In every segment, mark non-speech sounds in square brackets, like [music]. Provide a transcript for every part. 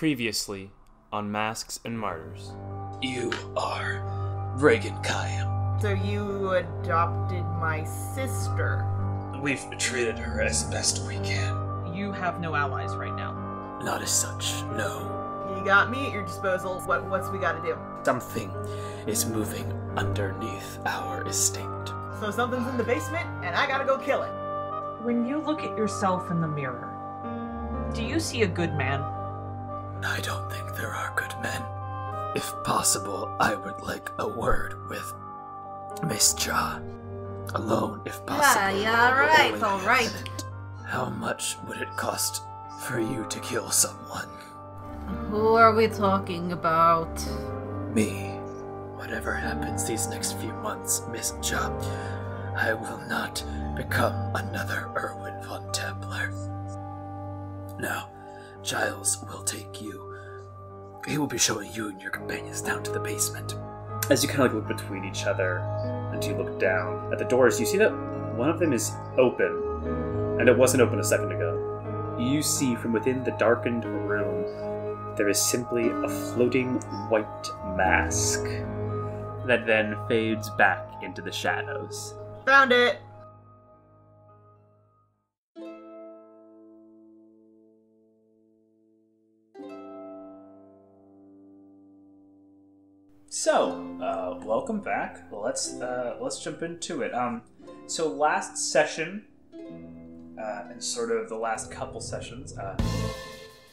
Previously on Masks and Martyrs. You are Reagan Kayam. So you adopted my sister. We've treated her as best we can. You have no allies right now. Not as such, no. You got me at your disposal. What what's we got to do? Something is moving underneath our estate. So something's in the basement, and I gotta go kill it. When you look at yourself in the mirror, do you see a good man? I don't think there are good men. If possible, I would like a word with Miss Cha. Alone, if possible. Yeah, yeah, alright, alright. How much would it cost for you to kill someone? Who are we talking about? Me. Whatever happens these next few months, Miss Cha, I will not become another Erwin von Tepler. Now, Giles will take you. He will be showing you and your companions down to the basement. as you kind of like look between each other and you look down at the doors, you see that one of them is open, and it wasn't open a second ago. You see from within the darkened room there is simply a floating white mask that then fades back into the shadows. Found it. So, uh, welcome back. Let's uh, let's jump into it. Um, so last session, uh, and sort of the last couple sessions, uh,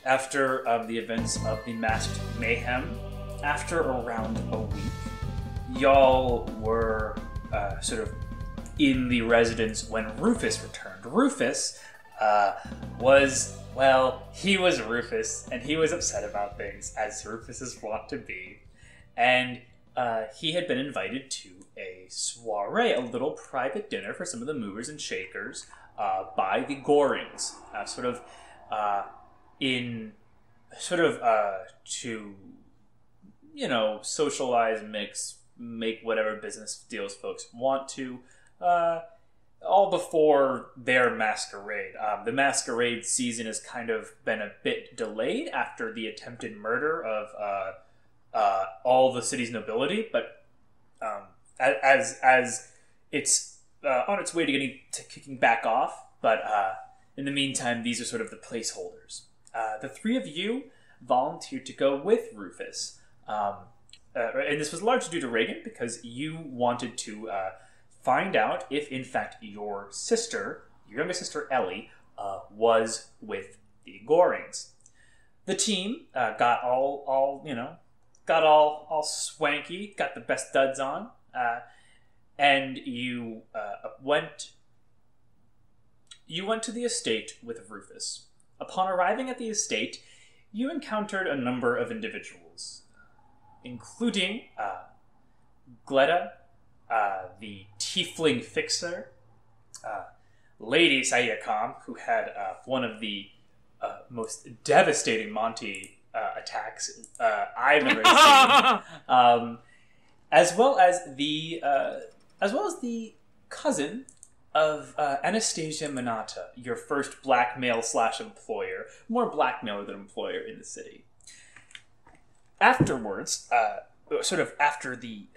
after um, the events of the masked mayhem, after around a week, y'all were uh, sort of in the residence when Rufus returned. Rufus uh, was well, he was Rufus, and he was upset about things, as Rufus is wont to be and uh, he had been invited to a soiree, a little private dinner for some of the movers and shakers uh, by the Gorings, uh, sort of uh, in sort of uh, to you know socialize, mix, make whatever business deals folks want to. Uh, all before their masquerade. Um, the masquerade season has kind of been a bit delayed after the attempted murder of uh, all the city's nobility, but um, as as it's uh, on its way to getting to kicking back off. But uh, in the meantime, these are sort of the placeholders. Uh, the three of you volunteered to go with Rufus, um, uh, and this was largely due to Reagan because you wanted to uh, find out if, in fact, your sister, your younger sister Ellie, uh, was with the Gorings. The team uh, got all all you know got all all swanky, got the best duds on, uh, and you uh, went. You went to the estate with Rufus. Upon arriving at the estate, you encountered a number of individuals, including uh, Gleda, uh, the tiefling fixer, uh, Lady Sayakam, who had uh, one of the most devastating Monty uh, attacks uh, I've ever seen, [laughs] um, as well as the uh, as well as the cousin of uh, Anastasia Minata, your first blackmail slash employer, more blackmailer than employer in the city. Afterwards, uh, sort of after the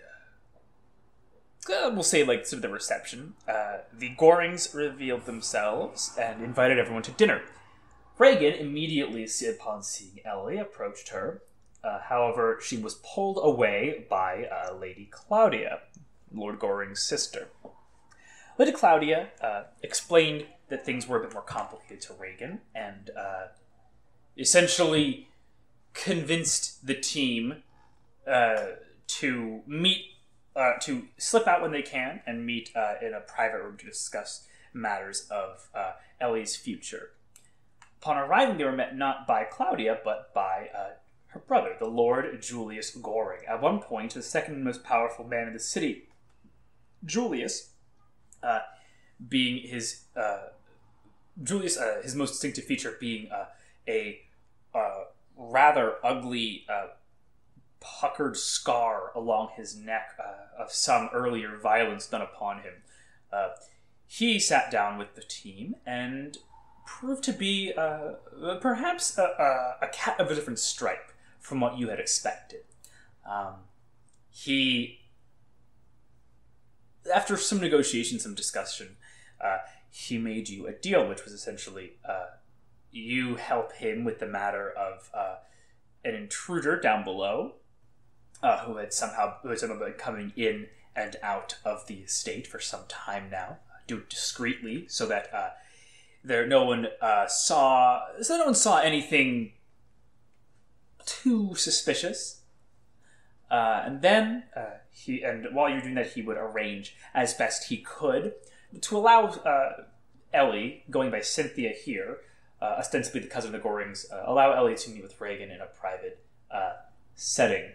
uh, we'll say like sort of the reception, uh, the Gorings revealed themselves and invited everyone to dinner. Reagan immediately, upon seeing Ellie, approached her. Uh, however, she was pulled away by uh, Lady Claudia, Lord Goring's sister. Lady Claudia uh, explained that things were a bit more complicated to Reagan and uh, essentially convinced the team uh, to meet, uh, to slip out when they can and meet in a private room to discuss matters of Ellie's future. Upon arriving, they were met not by Claudia, but by uh, her brother, the Lord Julius Goring, at one point the second most powerful man in the city. Julius, uh, being his uh, Julius, uh, his most distinctive feature being uh, a uh, rather ugly, puckered scar along his neck of some earlier violence done upon him. He sat down with the team and proved to be uh, perhaps a, a, a cat of a different stripe from what you had expected. Um, he, after some negotiation, some discussion, uh, he made you a deal, which was essentially uh, you help him with the matter of uh, an intruder down below uh, who had somehow who had somehow been coming in and out of the estate for some time now. Do it discreetly so that uh, there no one uh, saw so no one saw anything too suspicious. Uh, and then uh, he and while you're doing that, he would arrange as best he could to allow uh, Ellie, going by Cynthia here, uh, ostensibly the cousin of the Gorings, uh, allow Ellie to meet with Reagan in a private setting.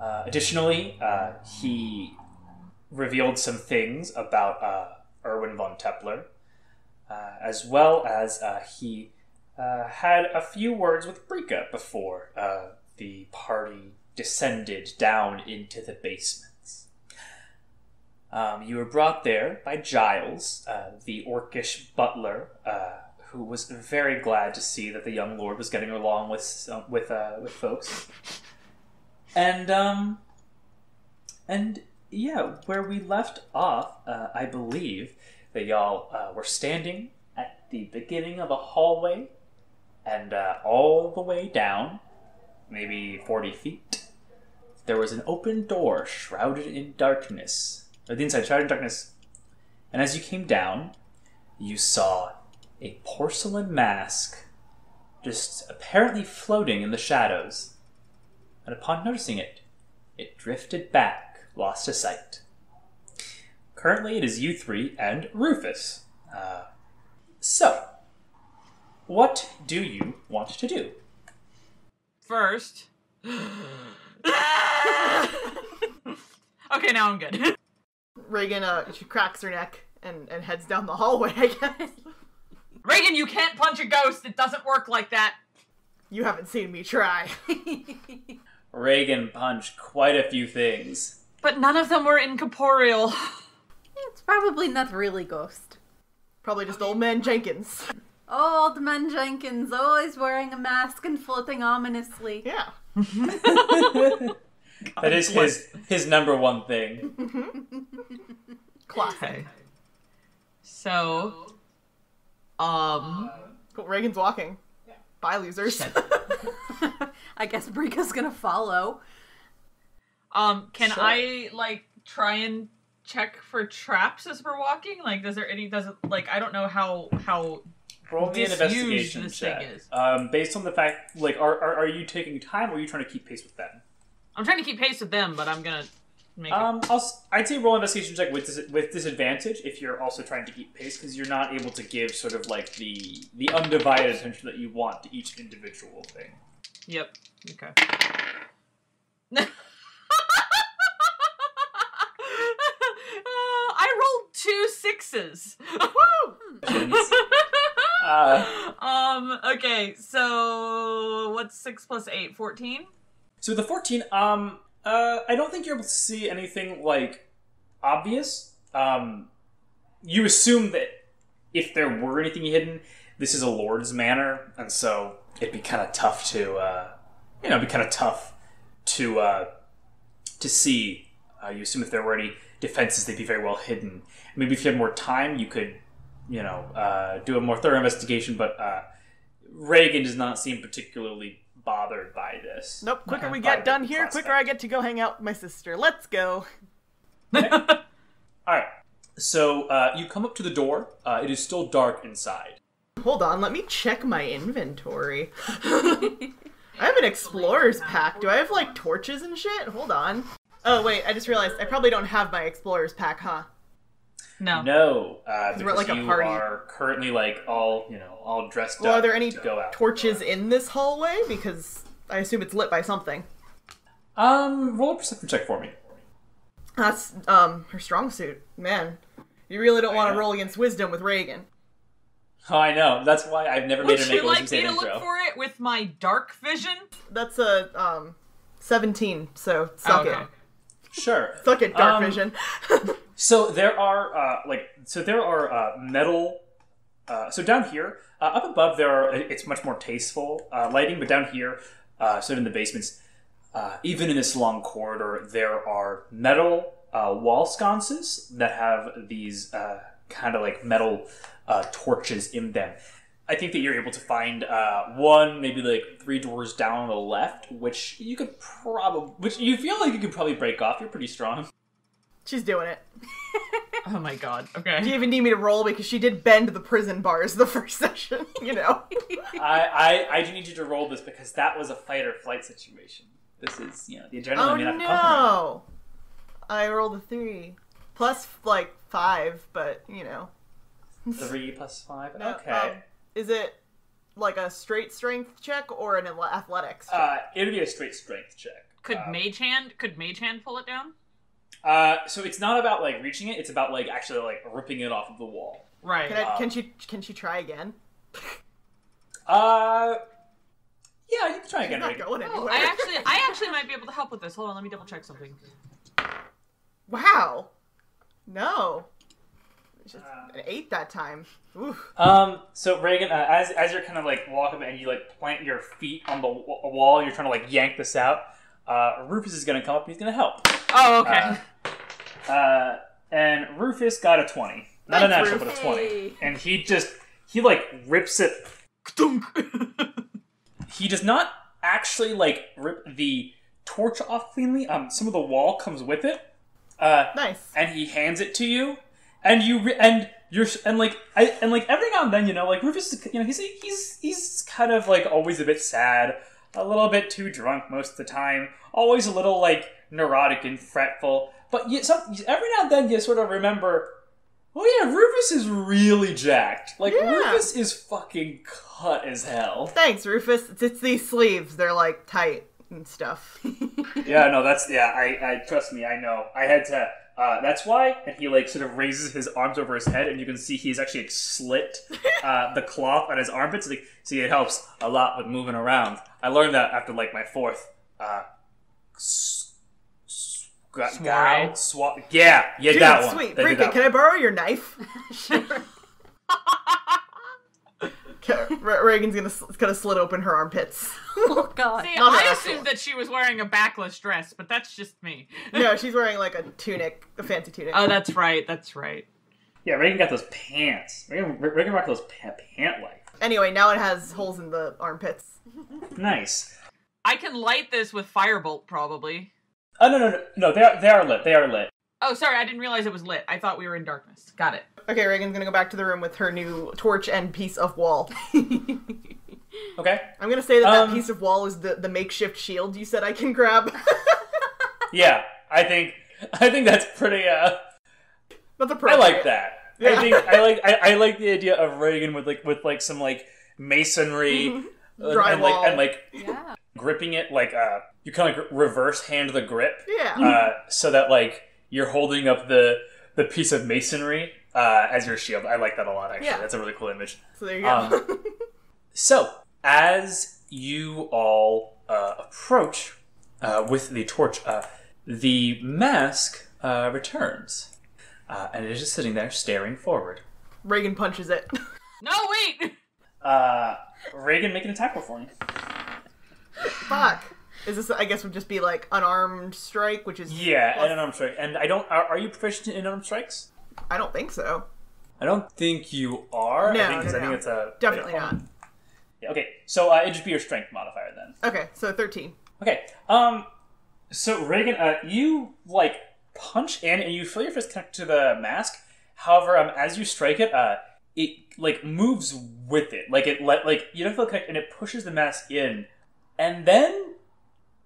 Additionally, he revealed some things about Erwin von Tepler, uh, as well as uh, he uh, had a few words with Brika before uh, the party descended down into the basements. Um, you were brought there by Giles, uh, the orcish butler, who was very glad to see that the young lord was getting along with some, with with folks. And um, and yeah, where we left off, uh, I believe that y'all uh, were standing at the beginning of a hallway, and uh, all the way down, maybe forty feet, there was an open door shrouded in darkness. Or the inside shrouded in darkness, and as you came down, you saw a porcelain mask just apparently floating in the shadows. And upon noticing it, it drifted back, lost to sight. Currently, it is you three and Rufus. Uh, so, what do you want to do? First. [gasps] okay, now I'm good. [laughs] Reagan, uh, she cracks her neck and, and heads down the hallway, I guess. Reagan, you can't punch a ghost. It doesn't work like that. You haven't seen me try. Reagan punched quite a few things. But none of them were incorporeal. [laughs] It's probably not really ghost. Probably just old man Jenkins. Old man Jenkins always wearing a mask and floating ominously. Yeah. [laughs] That is his his number one thing. Classic. Okay. So, um, Cool. Reagan's walking. Bye, losers. [laughs] [laughs] I guess Brika's gonna follow. um, can Sure. I like try and check for traps as we're walking? Like, does there any? Does it like I don't know how how Roll me an investigation this thing check. is. Um, based on the fact, like, are, are are you taking time, or are you trying to keep pace with them? I'm trying to keep pace with them, but I'm gonna make it. Um, I'll, I'd say roll investigation check with dis- with disadvantage if you're also trying to keep pace because you're not able to give sort of like the the undivided attention that you want to each individual thing. Yep. Okay. [laughs] Uh, I rolled two sixes. Uh, [laughs] [laughs] um. Okay. So what's six plus eight? Fourteen. so the fourteen, um, uh, I don't think you're able to see anything like obvious. Um, you assume that if there were anything hidden, this is a lord's manor, and so it'd be kind of tough to, uh, you know, it'd be kind of tough to uh, to see. Uh, you assume if there were any defenses, they'd be very well hidden. Maybe if you had more time, you could, you know, uh, do a more thorough investigation. But uh, Reagan does not seem particularly bothered by this. Nope. Quicker we get the done here, prospect. quicker I get to go hang out with my sister. Let's go. [laughs] All right. So uh, you come up to the door. Uh, it is still dark inside. Hold on, let me check my inventory. [laughs] I have an explorer's pack. Do I have like torches and shit? Hold on. Oh wait, I just realized I probably don't have my explorer's pack, huh? No. No, uh, we're at, because like, a you party. are currently like all you know, all dressed Well, up. are there any to go out? torches in this hallway? Because I assume it's lit by something. Um, roll a perception check for me. That's um her strong suit. Man, you really don't want to roll against wisdom with Reagan. Oh, I know. That's why I've never made Would her make you a wisdom like me to look for it with my dark vision? That's a um seventeen. So suck okay. it, Sure. suck it, dark Um, vision. [laughs] So there are uh, like so there are uh, metal uh, so down here, uh, up above, there are it's much more tasteful uh, lighting, but down here, uh, sort of in the basements, uh, even in this long corridor, there are metal uh, wall sconces that have these uh, kind of like metal uh, torches in them. I think that you're able to find uh, one, maybe like three doors down on the left, which you could probably, which you feel like you could probably break off. You're pretty strong. She's doing it. [laughs] Oh my god. Okay. Do you even need me to roll because she did bend the prison bars the [laughs] first session? You know. [laughs] I, I I do need you to roll this because that was a fight or flight situation. This is you know the adrenaline oh may not be pumping right no! I rolled a three plus like five, but you know. Three plus five. No, okay. um, is it like a straight strength check or an athletics? Check? uh, it'd be a straight strength check. Could Um, Mage Hand could Mage Hand pull it down? Uh, so it's not about like reaching it; it's about like actually like ripping it off of the wall. Right. can, I, um, can she can she try again? Uh, yeah, you can try again. not Reagan. going Oh. I actually, I actually might be able to help with this. Hold on, let me double check something. Wow. No. It's just Uh. an eight that time. Oof. Um, so Reagan, uh, as as you're kind of like walking and you like plant your feet on the w- wall, you're trying to like yank this out. Uh, Rufus is gonna come up. and He's gonna help. Oh, okay. Uh, and Rufus got a twenty, not a natural, Ruf. but a twenty, and he just he like rips it [laughs] he does not actually like rip the torch off cleanly. Um, some of the wall comes with it. Uh, Nice. and he hands it to you, and you re- and you're and like I and like every now and then you know like Rufus is- you know he's he's he's kind of like always a bit sad, a little bit too drunk most of the time, always a little like neurotic and fretful. But you, some, every now and then you sort of remember. Oh yeah, Rufus is really jacked. Like Yeah. Rufus is fucking cut as hell. Thanks, Rufus. It's, it's these sleeves. They're like tight and stuff. [laughs] Yeah, no, that's yeah. I, I trust me. I know. I had to. Uh, that's why. And he like sort of raises his arms over his head, and you can see he's actually like, slit [laughs] uh, the cloth on his armpits. Like, see, it helps a lot with moving around. I learned that after like my fourth. Uh, s- s- got Soiree? gal- yeah, yeah, Dude, that one. sweet. They did Brinket, that can I borrow your knife? [laughs] [laughs] sure. Okay, [laughs] Re- Reagan's gonna gonna slit open her armpits. [laughs] Oh god. See, Not her I actual- assumed that she was wearing a backless dress, but that's just me. no, [laughs] she's wearing like a tunic, a fancy tunic. Oh, that's right. That's right. Yeah, Reagan got those pants. Reagan, Reagan rocked those pa- pant life. Anyway, now it has holes in the armpits. Nice. I can light this with firebolt, probably. Oh no no no no! They are they are lit. They are lit. Oh, sorry, I didn't realize it was lit. I thought we were in darkness. Got it. Okay, Reagan's gonna go back to the room with her new torch and piece of wall. [laughs] Okay. I'm gonna say that Um, that piece of wall is the, the makeshift shield you said I can grab. [laughs] Yeah, I think I think that's pretty. Uh, That's I like that. Yeah. I think I like I, I like the idea of Reagan with like with like some like masonry uh, [laughs] and like and like Yeah. gripping it like uh you kind of like reverse hand the grip Yeah. uh so that like you're holding up the the piece of masonry uh as your shield. I like that a lot actually. Yeah. That's a really cool image. So there you go. Um, [laughs] So, as you all uh, approach uh, with the torch, uh, the mask uh, returns. Uh, and it is just sitting there staring forward. Reagan punches it. [laughs] No, wait. Uh, Reagan, make an attack roll for me. Fuck. Is this? I guess would just be like unarmed strike, which is Yeah, plus- and an arm strike. And I don't. Are, are you proficient in arm strikes? I don't think so. I don't think you are. No, I think, 'cause no, I think no. it's a Definitely not. Yeah, okay, so uh, it'd just be your strength modifier then. Okay, so thirteen. Okay. Um. So Reagan, uh, you like punch in, and you feel your fist connect to the mask. However, um, as you strike it, uh, it like moves with it. Like it let like you don't feel connect, and it pushes the mask in, and then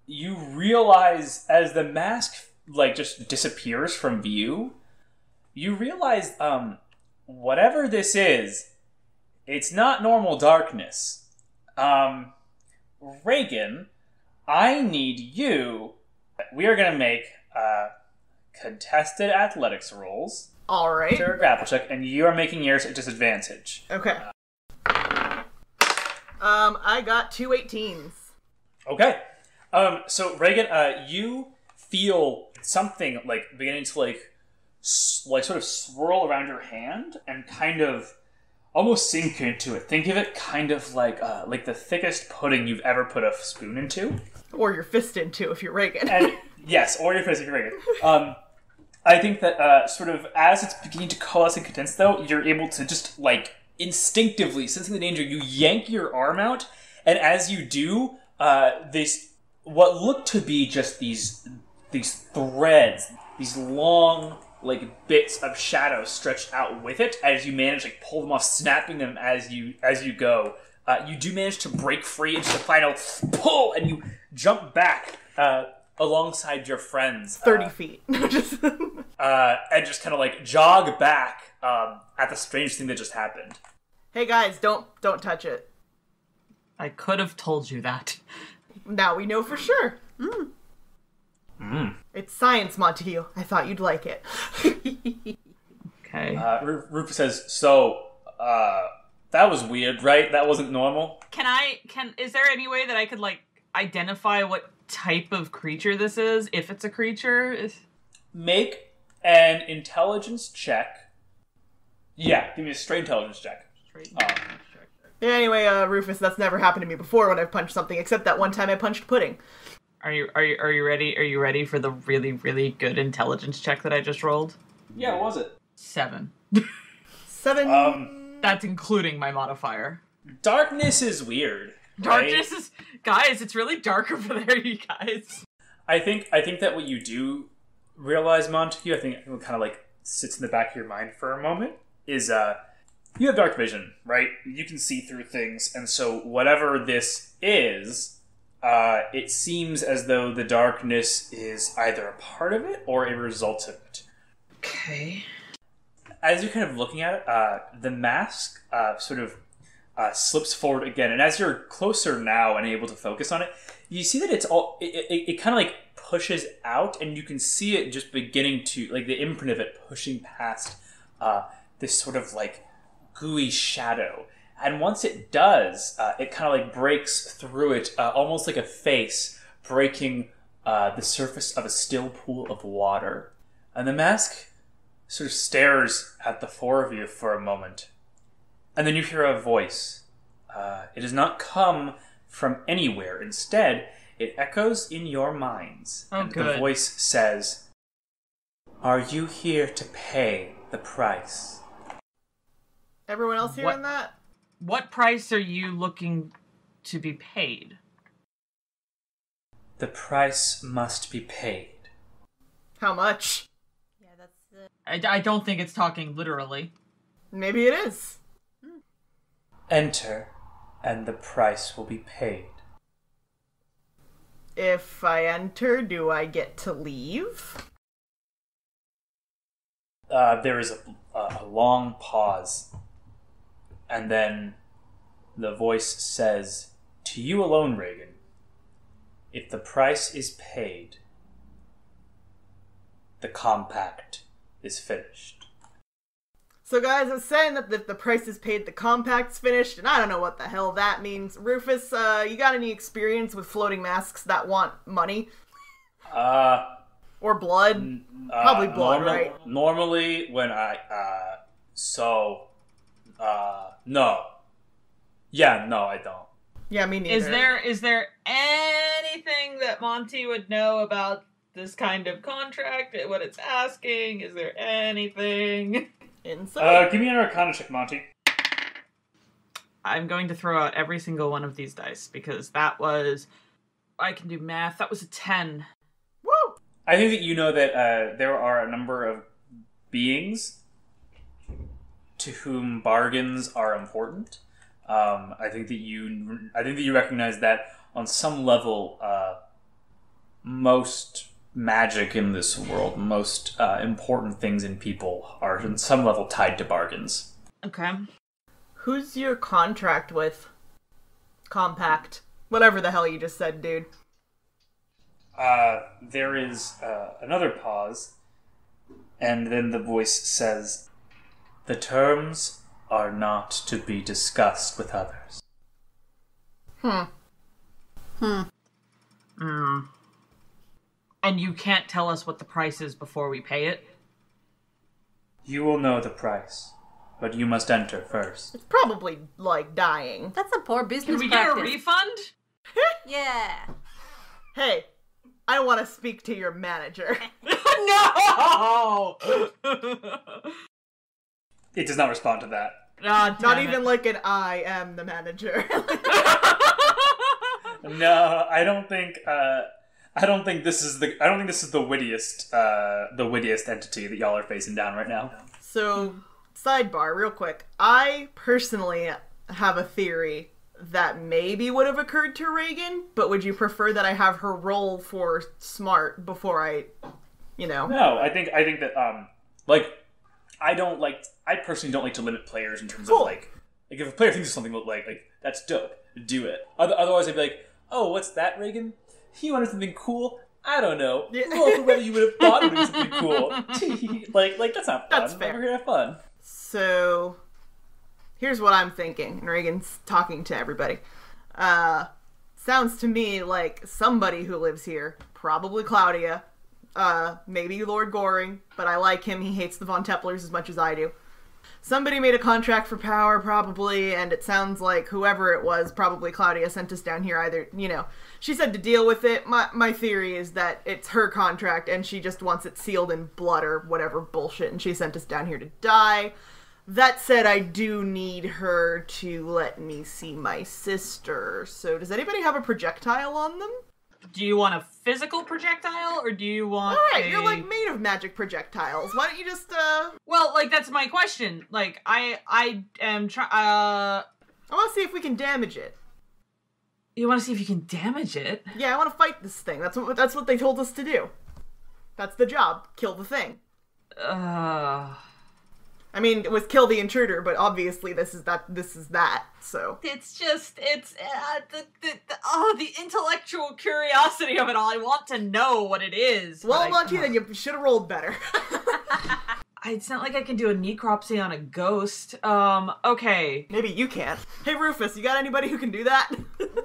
you realize as the mask like just disappears from view, you realize um whatever this is, it's not normal darkness. Um, Reagan. I need you. We are going to make uh, contested athletics rolls All right. a grapple check, and you are making yours at disadvantage. Okay. Um, I got two 18s. Okay. Um. So Reagan, uh, you feel something like beginning to like, s- like sort of swirl around your hand and kind of almost sink into it. Think of it kind of like uh, like the thickest pudding you've ever put a spoon into. Or your fist into if you're Reagan. And [laughs] yes, or your fist if you're Reagan. Um, I think that uh, sort of as it's beginning to coalesce and condense, though, you're able to just like instinctively sensing the danger, you yank your arm out, and as you do, uh, this what look to be just these these threads, these long like bits of shadow stretched out with it as you manage to like, pull them off, snapping them as you as you go. Uh, you do manage to break free into the final pull, and you jump back uh, alongside your friends. uh, 30 feet. [laughs] Uh, and just kind of like jog back um, at the strange thing that just happened. hey guys, don't don't touch it. I could have told you that. Now we know for sure. It's science, Montague. I thought you'd like it. [laughs] Okay. Uh, Ru- Rufus says, "So, uh, that was weird, right? That wasn't normal." Can I can is there any way that I could like identify what type of creature this is if it's a creature? Is- Make an intelligence check. Yeah, give me a straight intelligence check. Um, Yeah, anyway, uh, Rufus, that's never happened to me before when I've punched something, except that one time I punched pudding. Are you are you are you ready? Are you ready for the really really good intelligence check that I just rolled? yeah, what was it? Seven. Seven. Um, That's including my modifier. darkness is weird. right? Darkness is guys. It's really dark over there, [laughs] you guys. I think I think that what you do realize, Montague, I think it kind of like sits in the back of your mind for a moment, is uh you have dark vision, right? You can see through things, and so whatever this is, uh, it seems as though the darkness is either a part of it or a result of it. Okay. As you're kind of looking at it, uh, the mask uh, sort of uh, slips forward again, and as you're closer now and able to focus on it, you see that it's all it, it, it kind of like pushes out, and you can see it just beginning to like the imprint of it pushing past uh, this sort of like gooey shadow. And once it does, uh, it kind of like breaks through it, uh, almost like a face breaking uh, the surface of a still pool of water. And the mask sort of stares at the four of you for a moment. And then you hear a voice. Uh, it does not come from anywhere. Instead, it echoes in your minds. Oh, and the voice says, Are you here to pay the price? Everyone else What- hearing that? What price are you looking to be paid? The price must be paid. How much? Yeah, that's uh, I, I don't think it's talking literally. Maybe it is. Enter, and the price will be paid. If I enter, do I get to leave? uh, there is a, a, a long pause, and then the voice says, To you alone, Reagan, if the price is paid, the compact is finished. So, guys, I was saying that if the price is paid, the compact's finished, and I don't know what the hell that means. Rufus, uh, you got any experience with floating masks that want money Uh, or blood? uh, Probably blood, normal- right? Normally, when I, uh, so, uh, no. Yeah, no, I don't. Yeah, me neither. Is there is there anything that Monty would know about this kind of contract? What it's asking? Is there anything? Insight? Uh, give me an arcana check, Monty. I'm going to throw out every single one of these dice because that was I can do math. That was a 10. Woo! I think that you know that uh, there are a number of beings to whom bargains are important. Um, I think that you, I think that you recognize that on some level, uh, most magic in this world, most uh, important things in people, are in some level tied to bargains. Okay. Who's your contract with? Compact. Whatever the hell you just said, dude. Uh, there is uh, another pause, and then the voice says, The terms are not to be discussed with others. Hmm. Hmm. Hmm. And you can't tell us what the price is before we pay it? You will know the price but you must enter first. It's probably like dying. That's a poor business Can we get a refund? [laughs] Yeah. Hey, I want to speak to your manager. [laughs] no! [laughs] It does not respond to that. Ah, Not damn even it. like an I am the manager. [laughs] No, I don't think. Uh, I don't think this is the. I don't think this is the wittiest. Uh, the wittiest entity that y'all are facing down right now. so, sidebar, real quick. I personally have a theory that maybe would have occurred to Reagan, but would you prefer that I have her roll for smart before I, you know? No, I think. I think that. Um, like, I don't like. I personally don't like to limit players in terms Cool. of like. Like if a player thinks of something like like that's dope, do it. Otherwise, I'd be like, oh, what's that, Reagan? You wanted something cool? I don't know. Yeah. For whether you would have thought it was something cool. [laughs] [laughs] like like that's not fun. That's fair. We're to have fun. So, here's what I'm thinking. And Reagan's talking to everybody. Uh, sounds to me like somebody who lives here, probably Claudia, uh, maybe Lord Goring, but I like him. He hates the Von Teplers as much as I do. Somebody made a contract for power, probably, and it sounds like whoever it was, probably Claudia, sent us down here either, you know, she said to deal with it. My, my theory is that it's her contract and she just wants it sealed in blood or whatever bullshit, and she sent us down here to die. That said, I do need her to let me see my sister. So, does anybody have a projectile on them? Do you want a physical projectile or do you want Alright, a... you're like made of magic projectiles. Why don't you just, uh. Well, like that's my question. Like I I am trying uh I want to see if we can damage it. you want to see if you can damage it? Yeah, I want to fight this thing. That's what that's what they told us to do. That's the job. Kill the thing. Uh I mean, it was kill the intruder, but obviously this is that. This is that. So it's just it's uh, the, the, the oh the intellectual curiosity of it all. I want to know what it is. well, but I- Monty, then you should have rolled better. I, [laughs] it's not like I can do a necropsy on a ghost. Um. Okay. Maybe you can't. Hey, Rufus, you got anybody who can do that?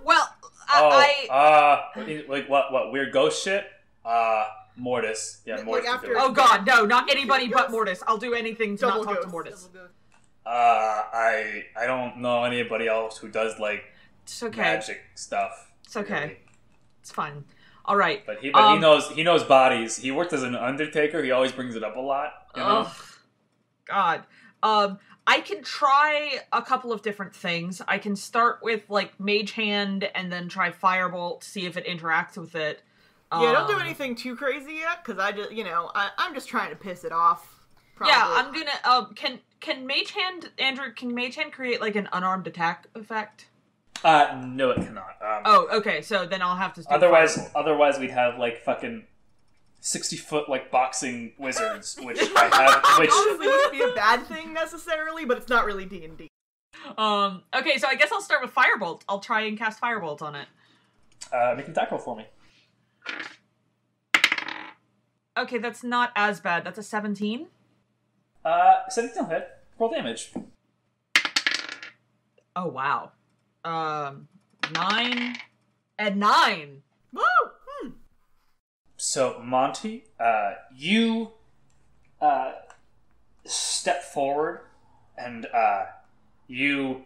Well, Oh, I. I uh, like what? What weird ghost shit? Uh, Mortis. Yeah, Like Mortis. can after- oh God, no! Not anybody but Mortis. I'll do anything to Double not talk to. Mortis. Uh, I I don't know anybody else who does like It's okay. magic stuff. It's okay. really. It's fine. All right. But he but he Um, knows he knows bodies. He worked as an undertaker. He always brings it up a lot. You know? Ugh. God. Um, I can try a couple of different things. I can start with like Mage Hand and then try Firebolt, to see if it interacts with it. Yeah, don't do Um, anything too crazy yet, because I just, you know, I, I'm just trying to piss it off. Probably. Yeah, I'm gonna. Um, can can Mage Hand, Andrew? Can Mage Hand create like an unarmed attack effect? Uh, no, it cannot. Um, Oh, okay. So then I'll have to. Otherwise, Firebolt. otherwise we'd have like fucking sixty foot like boxing wizards, [laughs] which I have. Which Honestly, wouldn't be a bad thing necessarily, but it's not really D and D. Um. Okay, so I guess I'll start with Firebolt. I'll try and cast Firebolt on it. uh, make an attack roll for me. Okay, that's not as bad. That's a 17. Uh, seventeen will hit. Roll damage. Oh wow. Um, nine and nine. Woo! Hmm. So Monty, uh, you uh, step forward and uh, you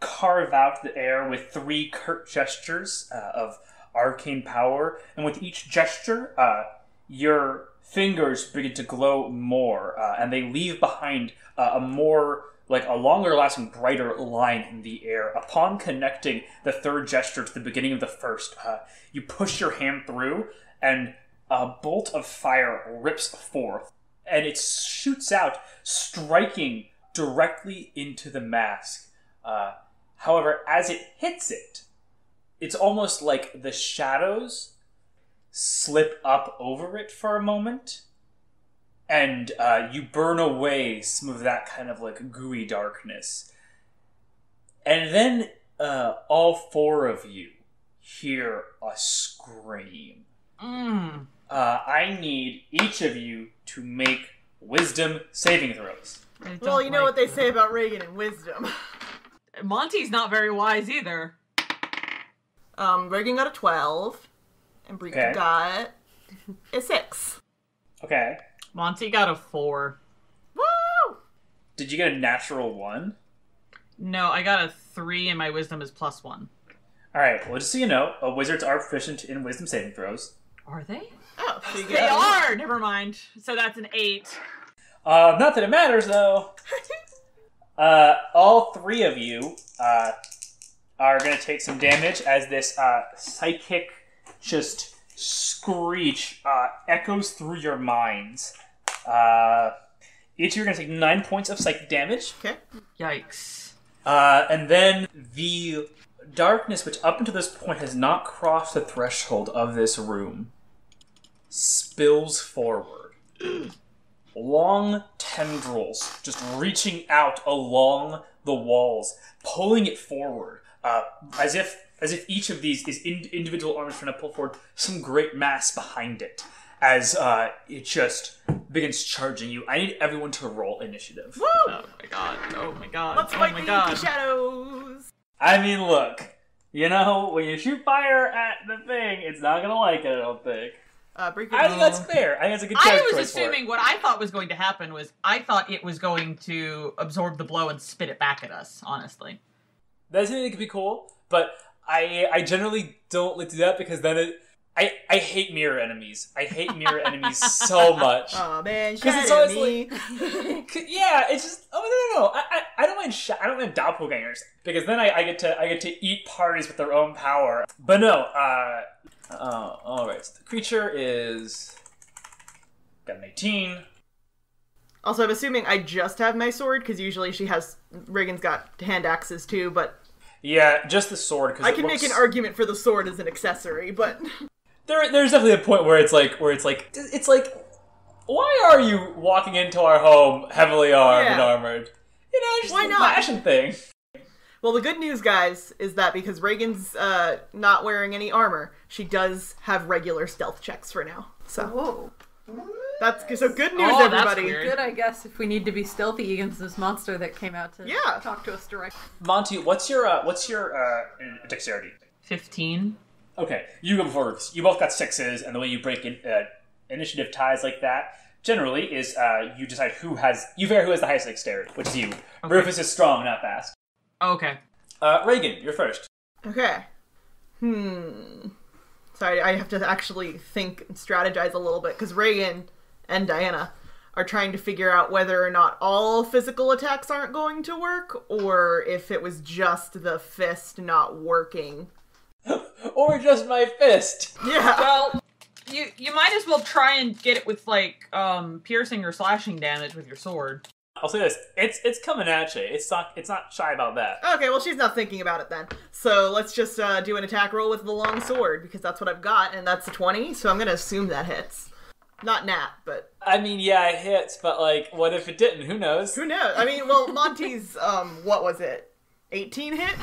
carve out the air with three curt gestures uh, of arcane power, and with each gesture, uh, your fingers begin to glow more, uh, and they leave behind uh, a more like a longer lasting brighter line in the air. Upon connecting the third gesture to the beginning of the first uh, you push your hand through and a bolt of fire rips forth and it shoots out striking directly into the mask. Uh, however as it hits it it's almost like the shadows slip up over it for a moment and uh, you burn away some of that kind of like gooey darkness. And then uh, all four of you hear a scream. Mm. Uh, I need each of you to make wisdom saving throws. Well, you know like what they that. say about Reagan and wisdom. [laughs] Monty's not very wise either. Um, Reagan got a 12, and Brika Okay. got a 6. Okay. Monty got a four. Woo! Did you get a natural one? No, I got a three, and my wisdom is plus one. All right. Well, just so you know, uh, wizards are proficient in wisdom saving throws. Are they? Oh, so They are. Never mind. So that's an eight. Uh, not that it matters though. [laughs] uh, all three of you uh, are going to take some damage as this uh, psychic just screech uh, echoes through your minds. Uh, each of you are going to take nine points of psychic damage. Okay. Yikes. Uh, and then the darkness, which up until this point has not crossed the threshold of this room, spills forward. [clears throat] Long tendrils just reaching out along the walls, pulling it forward, uh, as if as if each of these is in- individual arms trying to pull forward some great mass behind it. As uh, it just begins charging you, I need everyone to roll initiative. Woo! Oh my god. Oh my god. Let's oh fight my the god. shadows. I mean, look, you know, when you shoot fire at the thing, it's not gonna like it. I don't think. Uh, I think that's fair. I think that's a good I was choice for it. assuming what I thought was going to happen was I thought it was going to absorb the blow and spit it back at us. Honestly. That's something that could be cool, but I I generally don't like to do that because then it. I, I hate mirror enemies. I hate mirror [laughs] enemies so much. Oh man, 'Cause it's shadow always me. [laughs] C- Yeah, it's just oh no no no. I, I, I don't mind sh- I don't mind doppelgangers because then I, I get to I get to eat parties with their own power. But no, uh, uh all right. So the creature is got an eighteen. Also, I'm assuming I just have my sword because usually she has. Reagan's got hand axes too, but Yeah, just the sword. Because I can make an argument for the sword as an accessory. But [laughs] There, there's definitely a point where it's like, where it's like, it's like, why are you walking into our home heavily armed and armored? You know, just Why a not? fashion thing. well, the good news, guys, is that because Reagan's uh, not wearing any armor, she does have regular stealth checks for now. So Whoa. That's so good news, Oh, that's everybody. weird. Good, I guess, if we need to be stealthy against this monster that came out to Yeah. talk to us directly. Monty, what's your, uh, what's your uh, dexterity? Fifteen. Okay, you go before. You both got sixes, and the way you break in, uh, initiative ties like that generally is uh, you decide who has you figure who has the highest dexterity, which is you. Rufus is strong, not fast. Okay. Uh, Reagan, you're first. Okay. Hmm. Sorry, I have to actually think and strategize a little bit because Reagan and Diana are trying to figure out whether or not all physical attacks aren't going to work or if it was just the fist not working. [laughs] or just my fist. Yeah. Well, you you might as well try and get it with like um piercing or slashing damage with your sword. I'll say this: it's it's coming at you. It's not it's not shy about that. Okay, well, she's not thinking about it then. So let's just uh, do an attack roll with the long sword because that's what I've got, and that's a 20, so I'm going to assume that hits. Not Nat, but I mean, yeah, it hits, but like, what if it didn't? Who knows? who knows? I mean, well, Monty's, [laughs] um, what was it? 18 hit?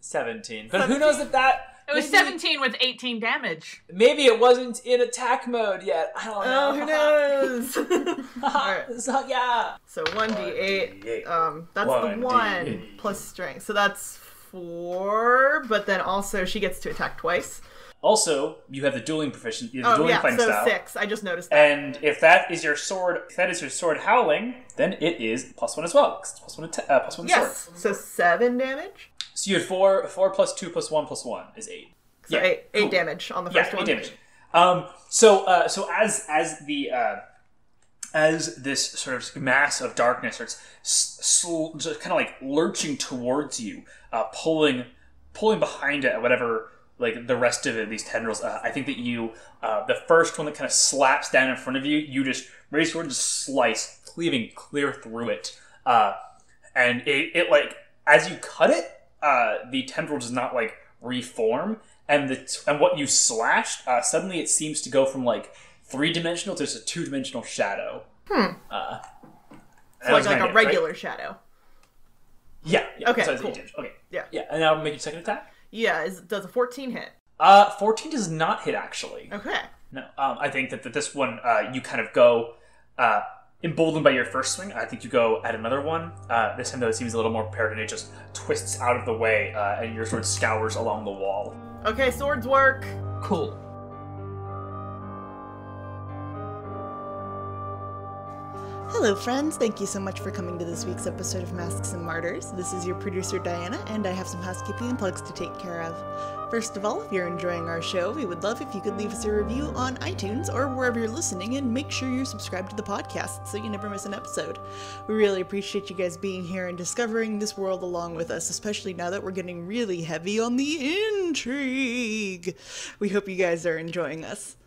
Seventeen. But who knows if that? It was maybe- seventeen with eighteen damage. Maybe it wasn't in attack mode yet. I don't know. Oh, who [laughs] knows? [laughs] Alright. so, yeah. So 1d8. Um, that's the 1 1d8. plus strength. So that's 4, but then also she gets to attack twice. Also, you have the dueling proficiency, You the Oh, dueling yeah, fighting so style. 6. I just noticed that. And if that is your sword, if that is your sword howling, then it is plus one as well. 'cause it's Plus one, atta- uh, plus one yes, sword. so 7 damage. So you had four, four plus two plus one plus one is eight. So 8, eight damage on the Yeah, first eight one. damage. Um, so, uh, so as as the uh, as this sort of mass of darkness starts sl- just kind of like lurching towards you, uh, pulling pulling behind it, whatever like the rest of it, these tendrils. Uh, I think that you, uh, the first one that kind of slaps down in front of you, you just raise your sword and just slice, cleaving clear through it. Uh, and it, it like as you cut it, uh, the tendril does not like reform, and the and what you slashed, uh, suddenly it seems to go from like three dimensional to just a two dimensional shadow. Hmm. Uh, So like, like a regular shadow. Yeah. yeah Okay, so cool. Okay. Yeah. Yeah, and now make your second attack. Yeah, is, does a 14 hit? Uh, fourteen does not hit actually. Okay. No, um, I think that, that this one, uh, you kind of go, uh, emboldened by your first swing. I think you go at another one. Uh, this time, though, it seems a little more prepared, and it just twists out of the way, uh, and your sword scours along the wall. Okay, swords work. Hello, friends. Thank you so much for coming to this week's episode of Masks and Martyrs. This is your producer, Diana, and I have some housekeeping and plugs to take care of. First of all, if you're enjoying our show, we would love if you could leave us a review on iTunes or wherever you're listening, and make sure you're subscribed to the podcast so you never miss an episode. We really appreciate you guys being here and discovering this world along with us, especially now that we're getting really heavy on the intrigue. We hope you guys are enjoying us.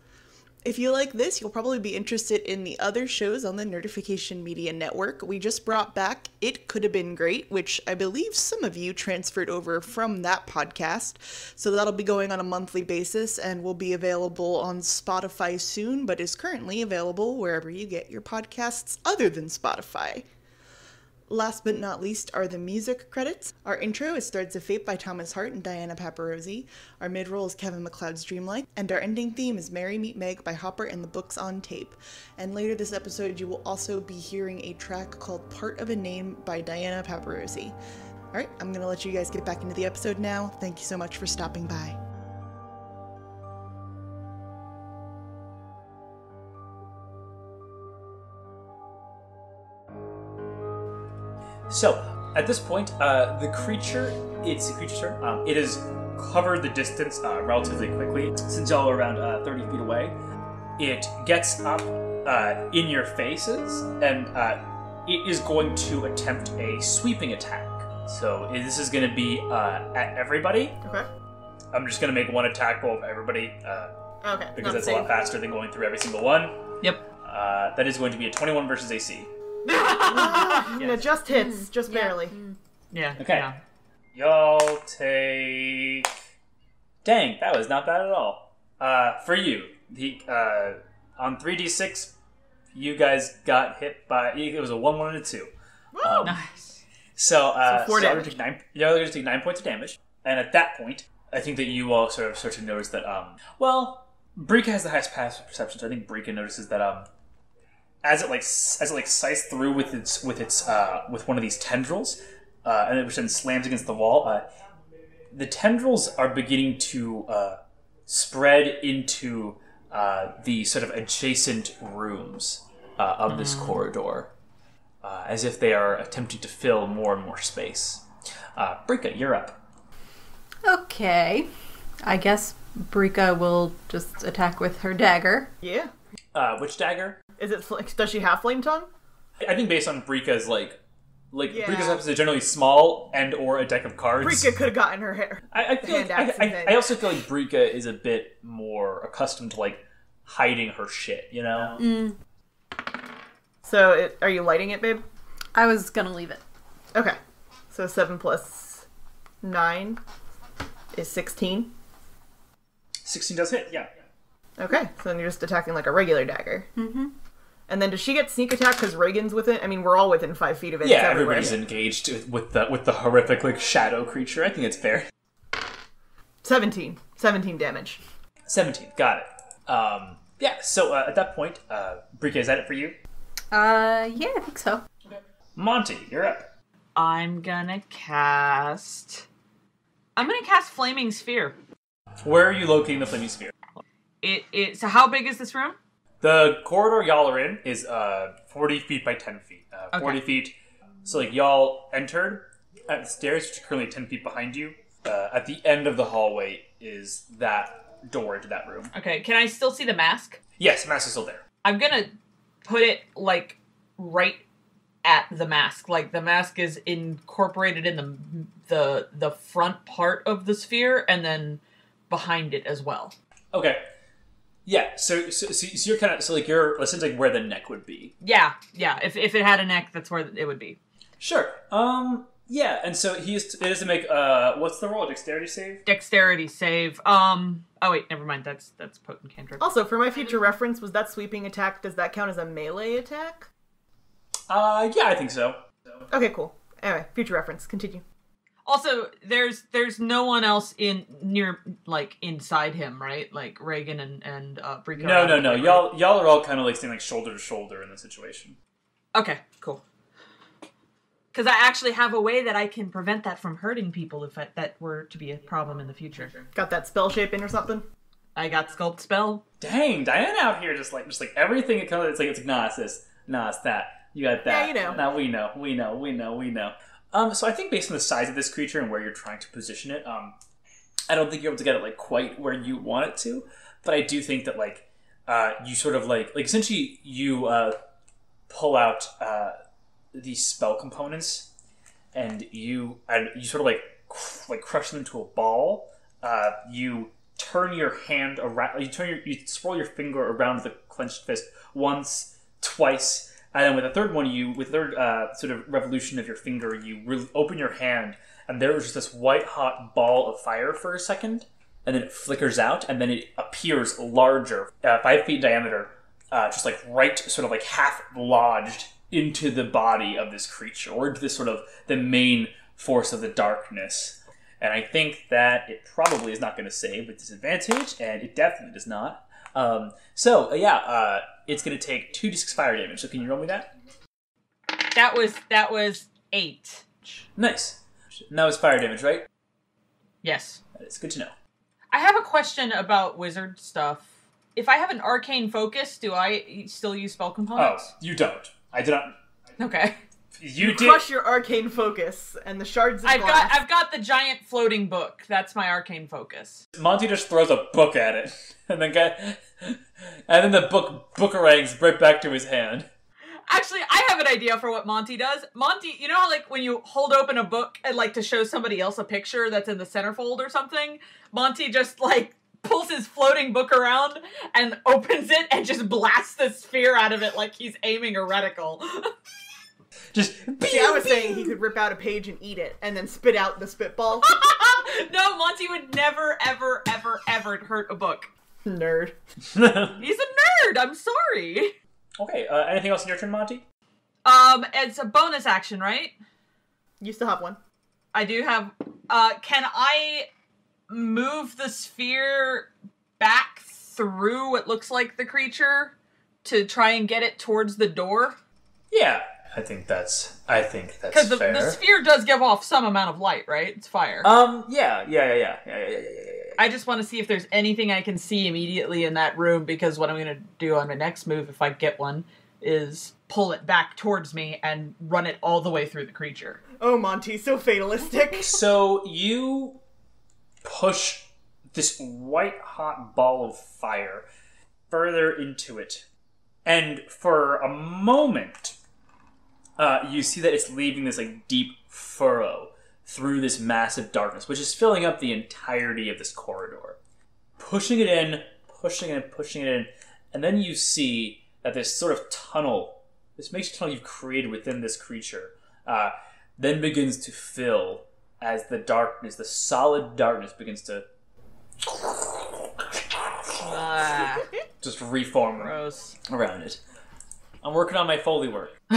If you like this, you'll probably be interested in the other shows on the Nerdification Media Network. We just brought back It Could Have Been Great, which I believe some of you transferred over from that podcast. So that'll be going on a monthly basis and will be available on Spotify soon, but is currently available wherever you get your podcasts other than Spotify. Last but not least are the music credits. Our intro is Threads of Fate by Thomas Hart and Diana Paparozzi. Our mid roll is Kevin MacLeod's Dreamlight. And our ending theme is Mary Meet Meg by Hopper and the Books on Tape. And later this episode, you will also be hearing a track called Part of a Name by Diana Paparozzi. Alright, I'm gonna let you guys get back into the episode now. Thank you so much for stopping by. So, at this point, uh, the creature, it's a creature's turn. Um, it has covered the distance uh, relatively quickly. Since y'all are around uh, 30 feet away, it gets up uh, in your faces and uh, it is going to attempt a sweeping attack. So, this is going to be uh, at everybody. Okay. I'm just going to make one attack roll for everybody uh, Okay. because that's a lot faster than going through every single one. Yep. Uh, that is going to be a 21 versus AC. [laughs] It just hits, just Yeah. barely. Yeah. Okay. Yeah. Y'all take. Dang, that was not bad at all. Uh, for you, the uh, on three d six, you guys got hit by. It was a one, one, and a two. Um, Nice. so, uh, So four y'all damage. gonna take nine. Y'all are gonna take nine points of damage, and at that point, I think that you all sort of sort to notice that. Um, well, Brika has the highest passive perception, so I think Brika notices that. Um, as it like s- as it like scythes through with its with its uh, with one of these tendrils, uh, and it then slams against the wall. Uh, the tendrils are beginning to uh, spread into uh, the sort of adjacent rooms uh, of this corridor, uh, as if they are attempting to fill more and more space. Uh, Brika, you're up. Okay. I guess Brika will just attack with her dagger. Yeah. Uh, which dagger? Is it? like Does she have flame tongue? I think based on Brika's like. Like Yeah. Brika's weapons are generally small and or a deck of cards. Brika could have gotten her hair. I, I feel like, I, I, I also feel like Brika is a bit more accustomed to like hiding her shit, you know? So, it, are you lighting it, babe? I was gonna leave it. Okay. So seven plus nine is sixteen. Sixteen does hit, yeah. Okay, so then you're just attacking like a regular dagger. Mm-hmm. And then does she get sneak attack because Reagan's with it? I mean, we're all within five feet of it. Yeah, it's everybody's engaged with the with the horrific like shadow creature. I think it's fair. 17. 17 damage. Seventeen, got it. Um, yeah. So uh, at that point, uh, Brika, is that it for you? Uh, yeah, I think so. Monty, you're up. I'm gonna cast. I'm gonna cast Flaming Sphere. Where are you locating the flaming sphere? It it. So how big is this room? The corridor y'all are in is uh, 40 feet by 10 feet. Uh, 40 Okay. feet. So, like, y'all entered at the stairs, which are currently 10 feet behind you. Uh, at the end of the hallway is that door into that room. Okay. Can I still see the mask? Yes, mask is still there. I'm gonna put it like right at the mask. Like the mask is incorporated in the the the front part of the sphere, and then behind it as well. Okay. Yeah, so so, so, so you're kind of so like you're essentially like where the neck would be. Yeah, yeah. If if it had a neck, that's where it would be. Sure. Um. Yeah, and so he is. It is to make. Uh. What's the roll? Dexterity save. Dexterity save. Um. Oh wait, never mind. That's that's potent cantrip. Also, for my future reference, was that sweeping attack, does that count as a melee attack? Uh. Yeah, I think so. Okay, cool. Anyway, future reference. Continue. Also, there's there's no one else in near like inside him, right? Like Reagan and and uh, Brika. No, no, no. of Y'all, y'all are all kind of like standing like shoulder to shoulder in the situation. Okay, cool. Because I actually have a way that I can prevent that from hurting people if I, that were to be a problem in the future. Got that spell shape in or something? I got sculpt spell. Dang, Diana out here just like just like everything. It kind of it's like it's like nah, it's this, nah, it's that, You got that. Yeah, you know. Now we know. We know. We know. We know. Um, so I think based on the size of this creature and where you're trying to position it, um, I don't think you're able to get it like quite where you want it to. But I do think that like uh, you sort of like like essentially you uh, pull out uh, these spell components and you and you sort of like cr- like crush them into a ball. Uh, you turn your hand around. You turn your you swirl your finger around the clenched fist once, twice, and then with the third one, you with the third uh, sort of revolution of your finger, you re- open your hand, and there is just this white hot ball of fire for a second, and then it flickers out, and then it appears larger, uh, five feet diameter, uh, just like right, sort of like half lodged into the body of this creature, or into this sort of the main force of the darkness. And I think that it probably is not going to save with disadvantage, and it definitely does not. Um, so uh, yeah, uh, it's going to take two d6 fire damage. So can you roll me that? That was that was eight. Nice. And that was fire damage, right? Yes. It's good to know. I have a question about wizard stuff. If I have an arcane focus, do I still use spell Oh, you don't. I did not. Okay. You did. Crush your arcane focus and the shards of I've glass. got I've got the giant floating book. That's my arcane focus. Monty just throws a book at it, [laughs] and then get, [laughs] and then the book bookerangs right back to his hand. Actually, I have an idea for what Monty does. Monty, you know how like when you hold open a book and like to show somebody else a picture that's in the centerfold or something? Monty just like pulls his floating book around and opens it and just blasts the sphere out of it like he's aiming a reticle. [laughs] Just See, I was saying he could rip out a page and eat it, and then spit out the spitball. [laughs] no, Monty would never, ever, ever, ever hurt a book. Nerd. [laughs] He's a nerd. I'm sorry. Okay. Uh, anything else in your turn, Monty? Um, it's a bonus action, right? You still have one. I do have. Uh, can I move the sphere back through what looks like the creature to try and get it towards the door? Yeah, I think that's. I think that's because the, the, sphere does give off some amount of light, right? It's fire. Um. Yeah. Yeah. Yeah. Yeah. Yeah. Yeah. Yeah. yeah, yeah. I just want to see if there's anything I can see immediately in that room because what I'm going to do on my next move, if I get one, is pull it back towards me and run it all the way through the creature. Oh, Monty, so fatalistic. [laughs] So you push this white hot ball of fire further into it, and for a moment, uh, you see that it's leaving this like deep furrow through this massive darkness, which is filling up the entirety of this corridor. Pushing it in, pushing it in, pushing it in, and then you see that this sort of tunnel, this makeshift tunnel you've created within this creature, uh, then begins to fill as the darkness, the solid darkness, begins to Ah, just reform gross. around it. I'm working on my foley work. [laughs]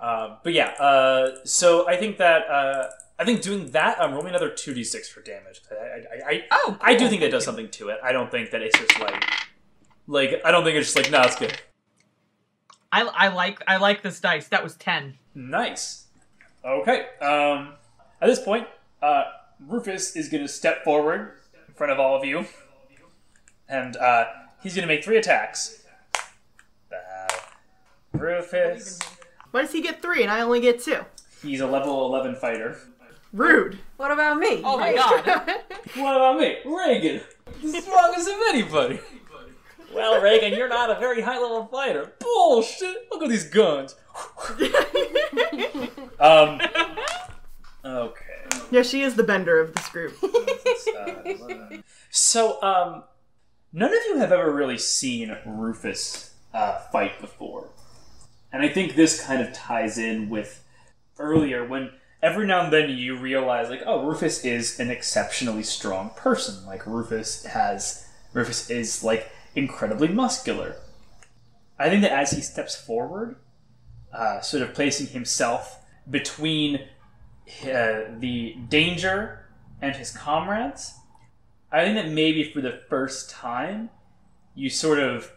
Uh, but yeah, uh, so I think that uh, I think doing that, I'm rolling another two d six for damage. I, I, I, Oh, I do think that does something to it. I don't think that it's just like, like I don't think it's just like, no, it's good. I, I like I like this dice. That was ten. Nice. Okay. Um, at this point, uh, Rufus is going to step forward in front of all of you, and uh, he's going to make three attacks. Uh, Rufus. Why does he get three and I only get two? He's a level 11 fighter. Rude. What about me? Oh my god. [laughs] What about me? Reagan. The strongest of anybody. Well, Reagan, you're not a very high level fighter. Bullshit. Look at these guns. [laughs] um. Okay. yeah, she is the bender of this group. [laughs] So, um, none of you have ever really seen Rufus uh, fight before. And I think this kind of ties in with earlier when every now and then you realize, like, oh, Rufus is an exceptionally strong person. Like, Rufus has. Rufus is, like, incredibly muscular. I think that as he steps forward, uh, sort of placing himself between uh, the danger and his comrades, I think that maybe for the first time, you sort of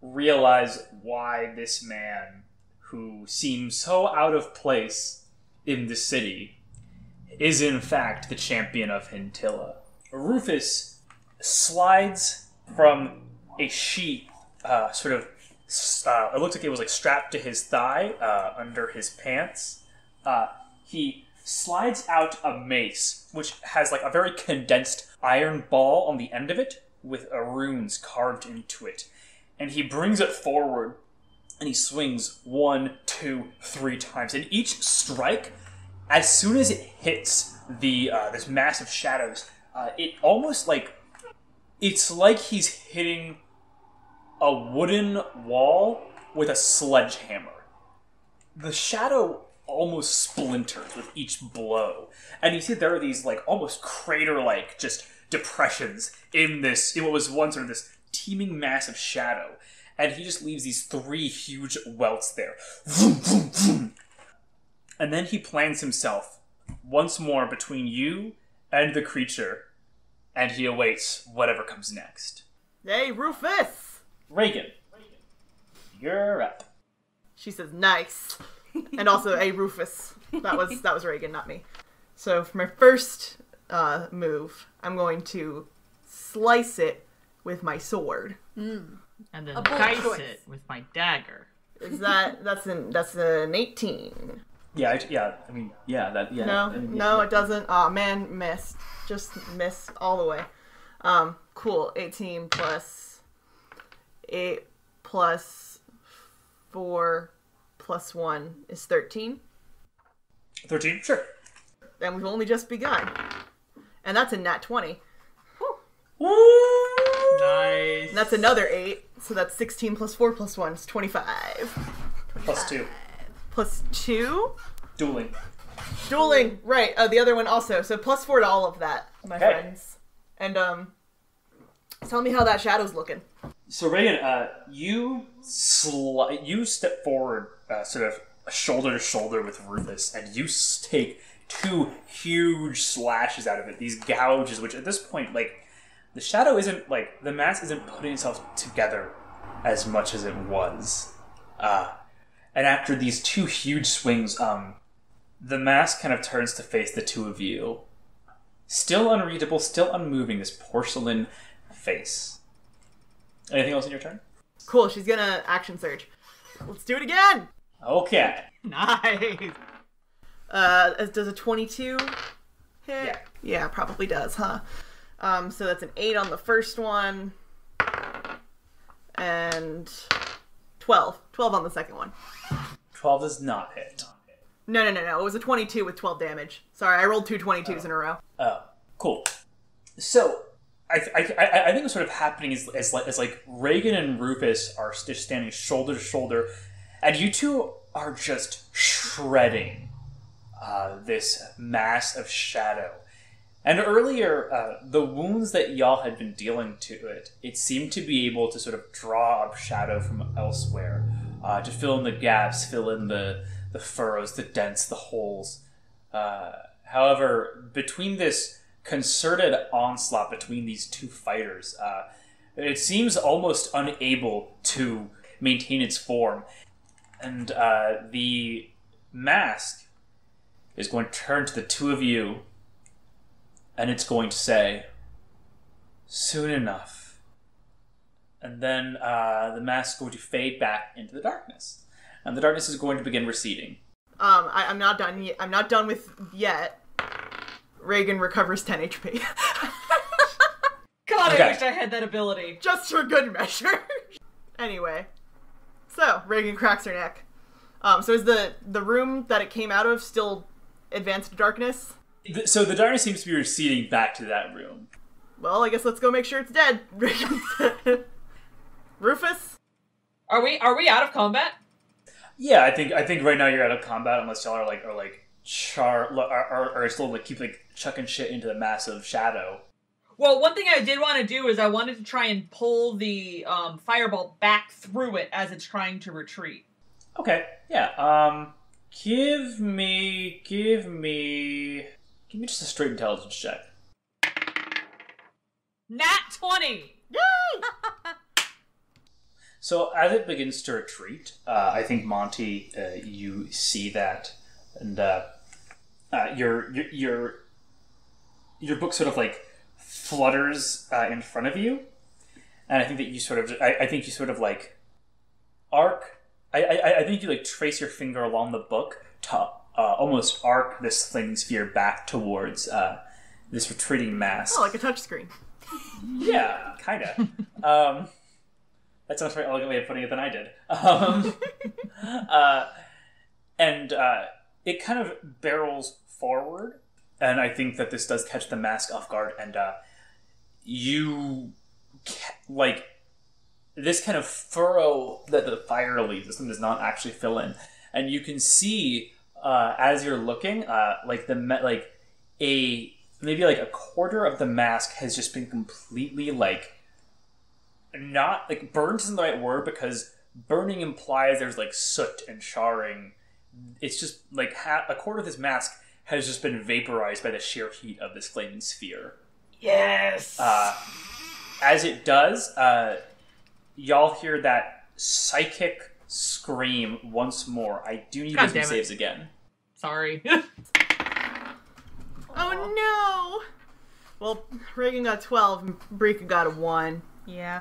realize why this man, who seems so out of place in the city, is in fact the champion of Hintilla. Rufus slides from a sheet, uh, sort of uh, it looked like it was like strapped to his thigh uh, under his pants. Uh, he slides out a mace, which has like a very condensed iron ball on the end of it with runes carved into it, and he brings it forward and he swings one, two, three times, and each strike, as soon as it hits the uh, this mass of shadows, uh, it almost like it's like he's hitting a wooden wall with a sledgehammer. The shadow almost splinters with each blow, and you see there are these like almost crater-like just depressions in this in what was once sort of this teeming mass of shadow, and he just leaves these three huge welts there. Vroom, vroom, vroom. And then he plants himself once more between you and the creature, and he awaits whatever comes next. Hey, Rufus! Reagan, you're up. She says, nice. [laughs] And also, hey, Rufus. That was that was Reagan, not me. So for my first uh, move, I'm going to slice it with my sword. And then dice choice. it with my dagger. Is that that's an that's an 18? Yeah, I, yeah. I mean, yeah, that. Yeah. No, I mean, no, yeah. it doesn't. Oh man, missed. Just missed all the way. Um, cool. 18 plus 8 plus 4 plus 1 is 13. Thirteen. Sure. And we've only just begun. And that's a nat 20. Nice. And that's another 8. So that's 16 plus 4 plus 1 is 25. Plus two. Plus 2? Dueling. Dueling. Right. Uh, the other one also. So plus 4 to all of that, my Okay. friends. And, um, tell me how that shadow's looking. So Reagan, uh, you sli- you step forward, uh, sort of shoulder to shoulder with Rufus, and you s- take two huge slashes out of it. These gouges, which at this point, like, the shadow isn't like the mass isn't putting itself together as much as it was. Uh, and after these two huge swings, um, the mask kind of turns to face the two of you. Still unreadable, still unmoving, this porcelain face. Anything else in your turn? Cool. She's gonna action surge. Let's do it again. Okay. [laughs] Nice. Uh, does a 22 hit? Yeah. Yeah, probably does, huh? Um, so that's an 8 on the first one. And 12. 12 on the second one. 12 does not hit. No, no, no, no. It was a 22 with 12 damage. Sorry, I rolled two 22s in a row. Oh, cool. So, I, I, I, I think what's sort of happening is, is, like, is like Reagan and Rufus are just standing shoulder to shoulder, and you two are just shredding uh, this mass of shadow. And earlier, uh, the wounds that y'all had been dealing to it, it seemed to be able to sort of draw up shadow from elsewhere uh, to fill in the gaps, fill in the, the furrows, the dents, the holes. Uh, however, between this concerted onslaught between these two fighters, uh, it seems almost unable to maintain its form. And uh, the mask is going to turn to the two of you and it's going to say, soon enough. And then uh, the mask is going to fade back into the darkness. And the darkness is going to begin receding. Um, I, I'm not done yet. I'm not done with yet. Reagan recovers 10 HP. God, [laughs] Okay. I wish I had that ability. Just for good measure. [laughs] anyway. So, Reagan cracks her neck. Um, so is the, the room that it came out of still advanced darkness? Th- So the darkness seems to be receding back to that room. Well, I guess let's go make sure it's dead. [laughs] Rufus? Are we are we out of combat? Yeah, I think I think right now you're out of combat unless y'all are like are like char are, are, are still like keep like chucking shit into the massive shadow. Well, one thing I did want to do is I wanted to try and pull the um, fireball back through it as it's trying to retreat. Okay, yeah. Um, give me give me give me just a straight intelligence check. Nat twenty. So as it begins to retreat, uh, I think Monty, uh, you see that, and uh, uh, your, your your your book sort of like flutters uh, in front of you, and I think that you sort of, I, I think you sort of like arc. I, I I think you like trace your finger along the book to uh, almost arc this flaming sphere back towards uh, this retreating mask. Oh, like a touchscreen. Yeah, kind of. [laughs] um, that sounds very elegant way of putting it than I did. Um, [laughs] uh, and uh, it kind of barrels forward, and I think that this does catch the mask off guard, and uh, you ca- like this kind of furrow that the fire leaves. This one does not actually fill in, and you can see uh, as you're looking, uh, like the me- like a maybe like a quarter of the mask has just been completely like not like burnt isn't the right word because burning implies there's like soot and charring. It's just like ha- a quarter of this mask has just been vaporized by the sheer heat of this flaming sphere. Yes. Uh, as it does, uh, y'all hear that psychic scream once more. I do need God to do saves again. Sorry. [laughs] Oh no! Well, Reagan got 12 and Brika got a 1. Yeah.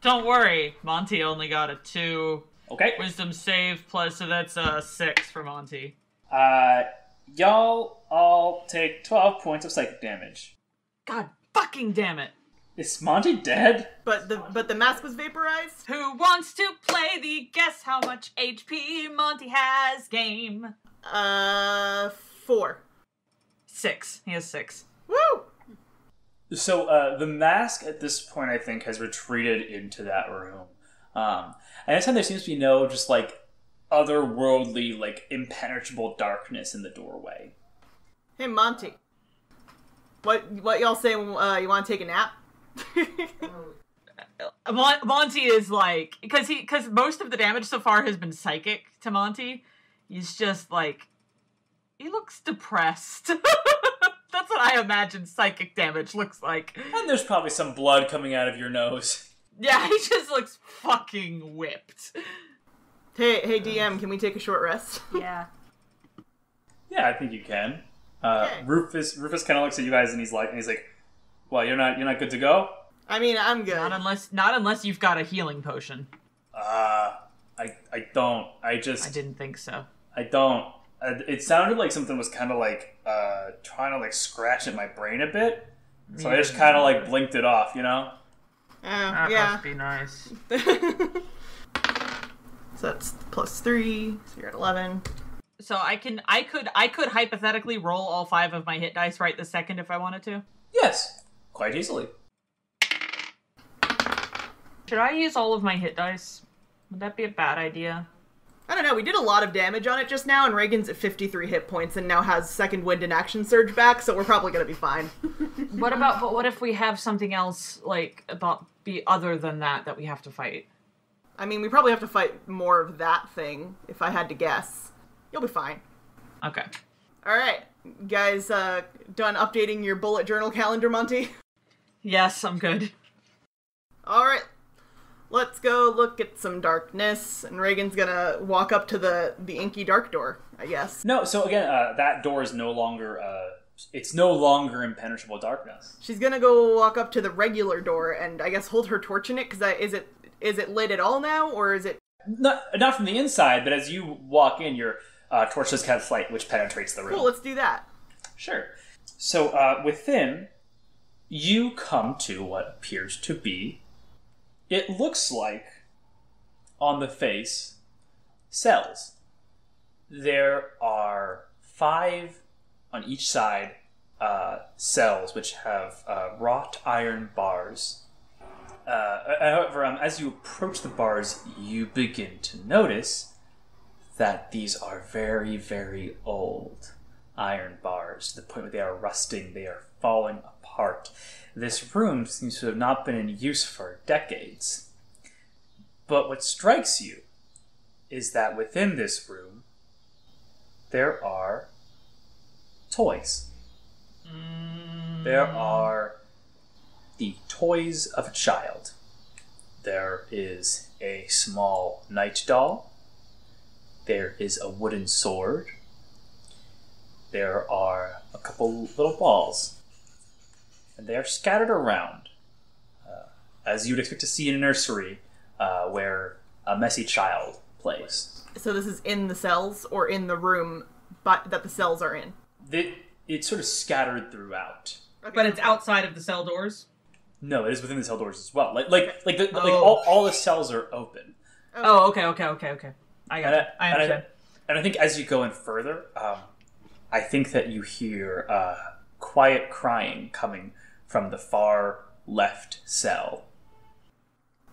Don't worry, Monty only got a two. Okay. Wisdom save plus, so that's a six for Monty. Uh, y'all all take 12 points of psychic damage. God fucking damn it! Is Monty dead? But the but the mask was vaporized? Who wants to play the guess how much HP Monty has game? Uh, 4. Six. He has six. Woo! So uh, the mask at this point, I think, has retreated into that room. Um, and this time there seems to be no just like otherworldly, like impenetrable darkness in the doorway. Hey, Monty. What what y'all say uh, you want to take a nap? [laughs] Mon- Monty is like because he because most of the damage so far has been psychic to Monty. He's just like he looks depressed. [laughs] That's what I imagine psychic damage looks like. And there's probably some blood coming out of your nose. [laughs] Yeah, he just looks fucking whipped. hey, hey DM, can we take a short rest? Yeah. Yeah, I think you can. Uh, Okay. Rufus Rufus kind of looks at you guys and he's like, and he's like, "Well, you're not you're not good to go." I mean, I'm good. Not unless not unless you've got a healing potion. Uh, I I don't. I just I didn't think so. I don't. It sounded like something was kind of like uh, trying to like scratch at my brain a bit, so I just kind of like blinked it off, you know. Oh, That yeah. must be nice. [laughs] so that's plus 3, so you're at 11. So I can I could I could hypothetically roll all five of my hit dice right this second if I wanted to. Yes, quite easily. Should I use all of my hit dice? Would that be a bad idea? I don't know, we did a lot of damage on it just now, and Reagan's at 53 hit points and now has second wind and action surge back, so we're probably gonna be fine. [laughs] What about but what if we have something else like about be other than that that we have to fight? I mean, we probably have to fight more of that thing, if I had to guess. You'll be fine. Okay. Alright, guys, uh, done updating your bullet journal calendar, Monty? [laughs] Yes, I'm good. Alright, let's go look at some darkness, and Reagan's gonna walk up to the, the inky dark door, I guess. No, so again, uh, that door is no longer. Uh, it's no longer impenetrable darkness. She's gonna go walk up to the regular door and I guess hold her torch in it, because is it is it lit at all now, or is it Not not from the inside, but as you walk in, your uh, torch does catch light, which penetrates the room. cool? Let's do that. Sure. So uh, within, you come to what appears to be. It looks like, on the face, cells. There are five on each side uh, cells which have uh, wrought iron bars. Uh, however, um, as you approach the bars, you begin to notice that these are very, very old iron bars to the point where they are rusting, they are falling apart. This room seems to have not been in use for decades. But what strikes you is that within this room, there are toys. Mm. There are the toys of a child. There is a small knight doll. There is a wooden sword. There are a couple little balls. And they are scattered around, uh, as you'd expect to see in a nursery, uh, where a messy child plays. So this is in the cells or in the room but that the cells are in. It, it's sort of scattered throughout. But it's outside of the cell doors. No, it is within the cell doors as well. Like like like the, like Oh. all, all the cells are open. Oh, okay, okay, okay, okay. I got And it. I and understand. and I think as you go in further, um, I think that you hear uh, quiet crying coming from the far left cell.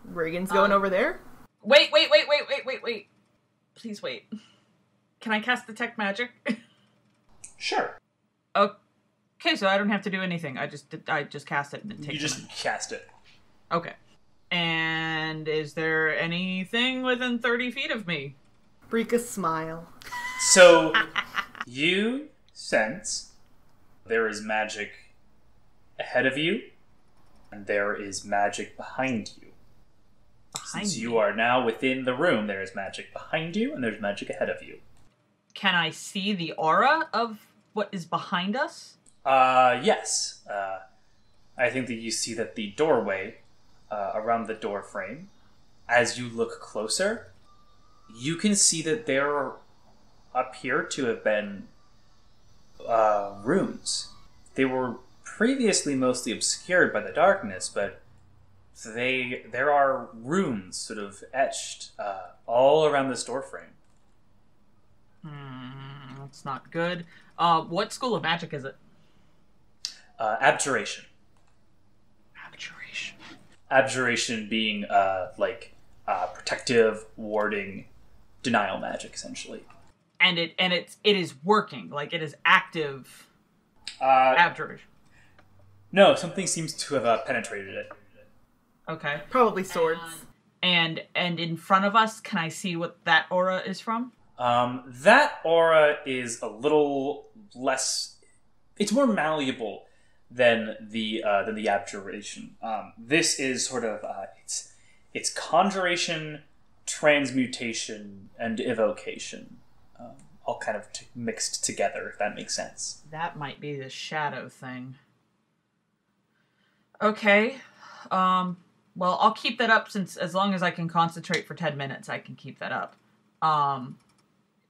Reagan's going Um, over there. Wait, wait, wait, wait, wait, wait, wait. Please wait. Can I cast detect magic? [laughs] Sure, okay, so I don't have to do anything. I just I just cast it and it takes. you a just minute. cast it. okay. And is there anything within thirty feet of me? Brika smile. So [laughs] you sense there is magic ahead of you, and there is magic behind you. Behind Since me? you are now within the room, there is magic behind you, and there's magic ahead of you. Can I see the aura of what is behind us? Uh, yes. Uh, I think that you see that the doorway uh, around the door frame, as you look closer, you can see that there appear to have been uh, rooms. They were previously mostly obscured by the darkness, but they there are runes sort of etched uh, all around this door frame. Hmm, that's not good. Uh, what school of magic is it? Uh, abjuration. Abjuration. abjuration being uh, like uh, protective, warding, denial magic, essentially. And it and it's it is working. Like it is active Uh, abjuration. No, something seems to have uh, penetrated it. Okay. Probably swords. And and in front of us, can I see what that aura is from? Um, that aura is a little less. It's more malleable than the uh, than the abjuration. Um, this is sort of uh, it's it's conjuration, transmutation, and evocation, um, all kind of t- mixed together. If that makes sense. That might be the shadow thing. Okay. Um well, I'll keep that up since as long as I can concentrate for 10 minutes, I can keep that up. Um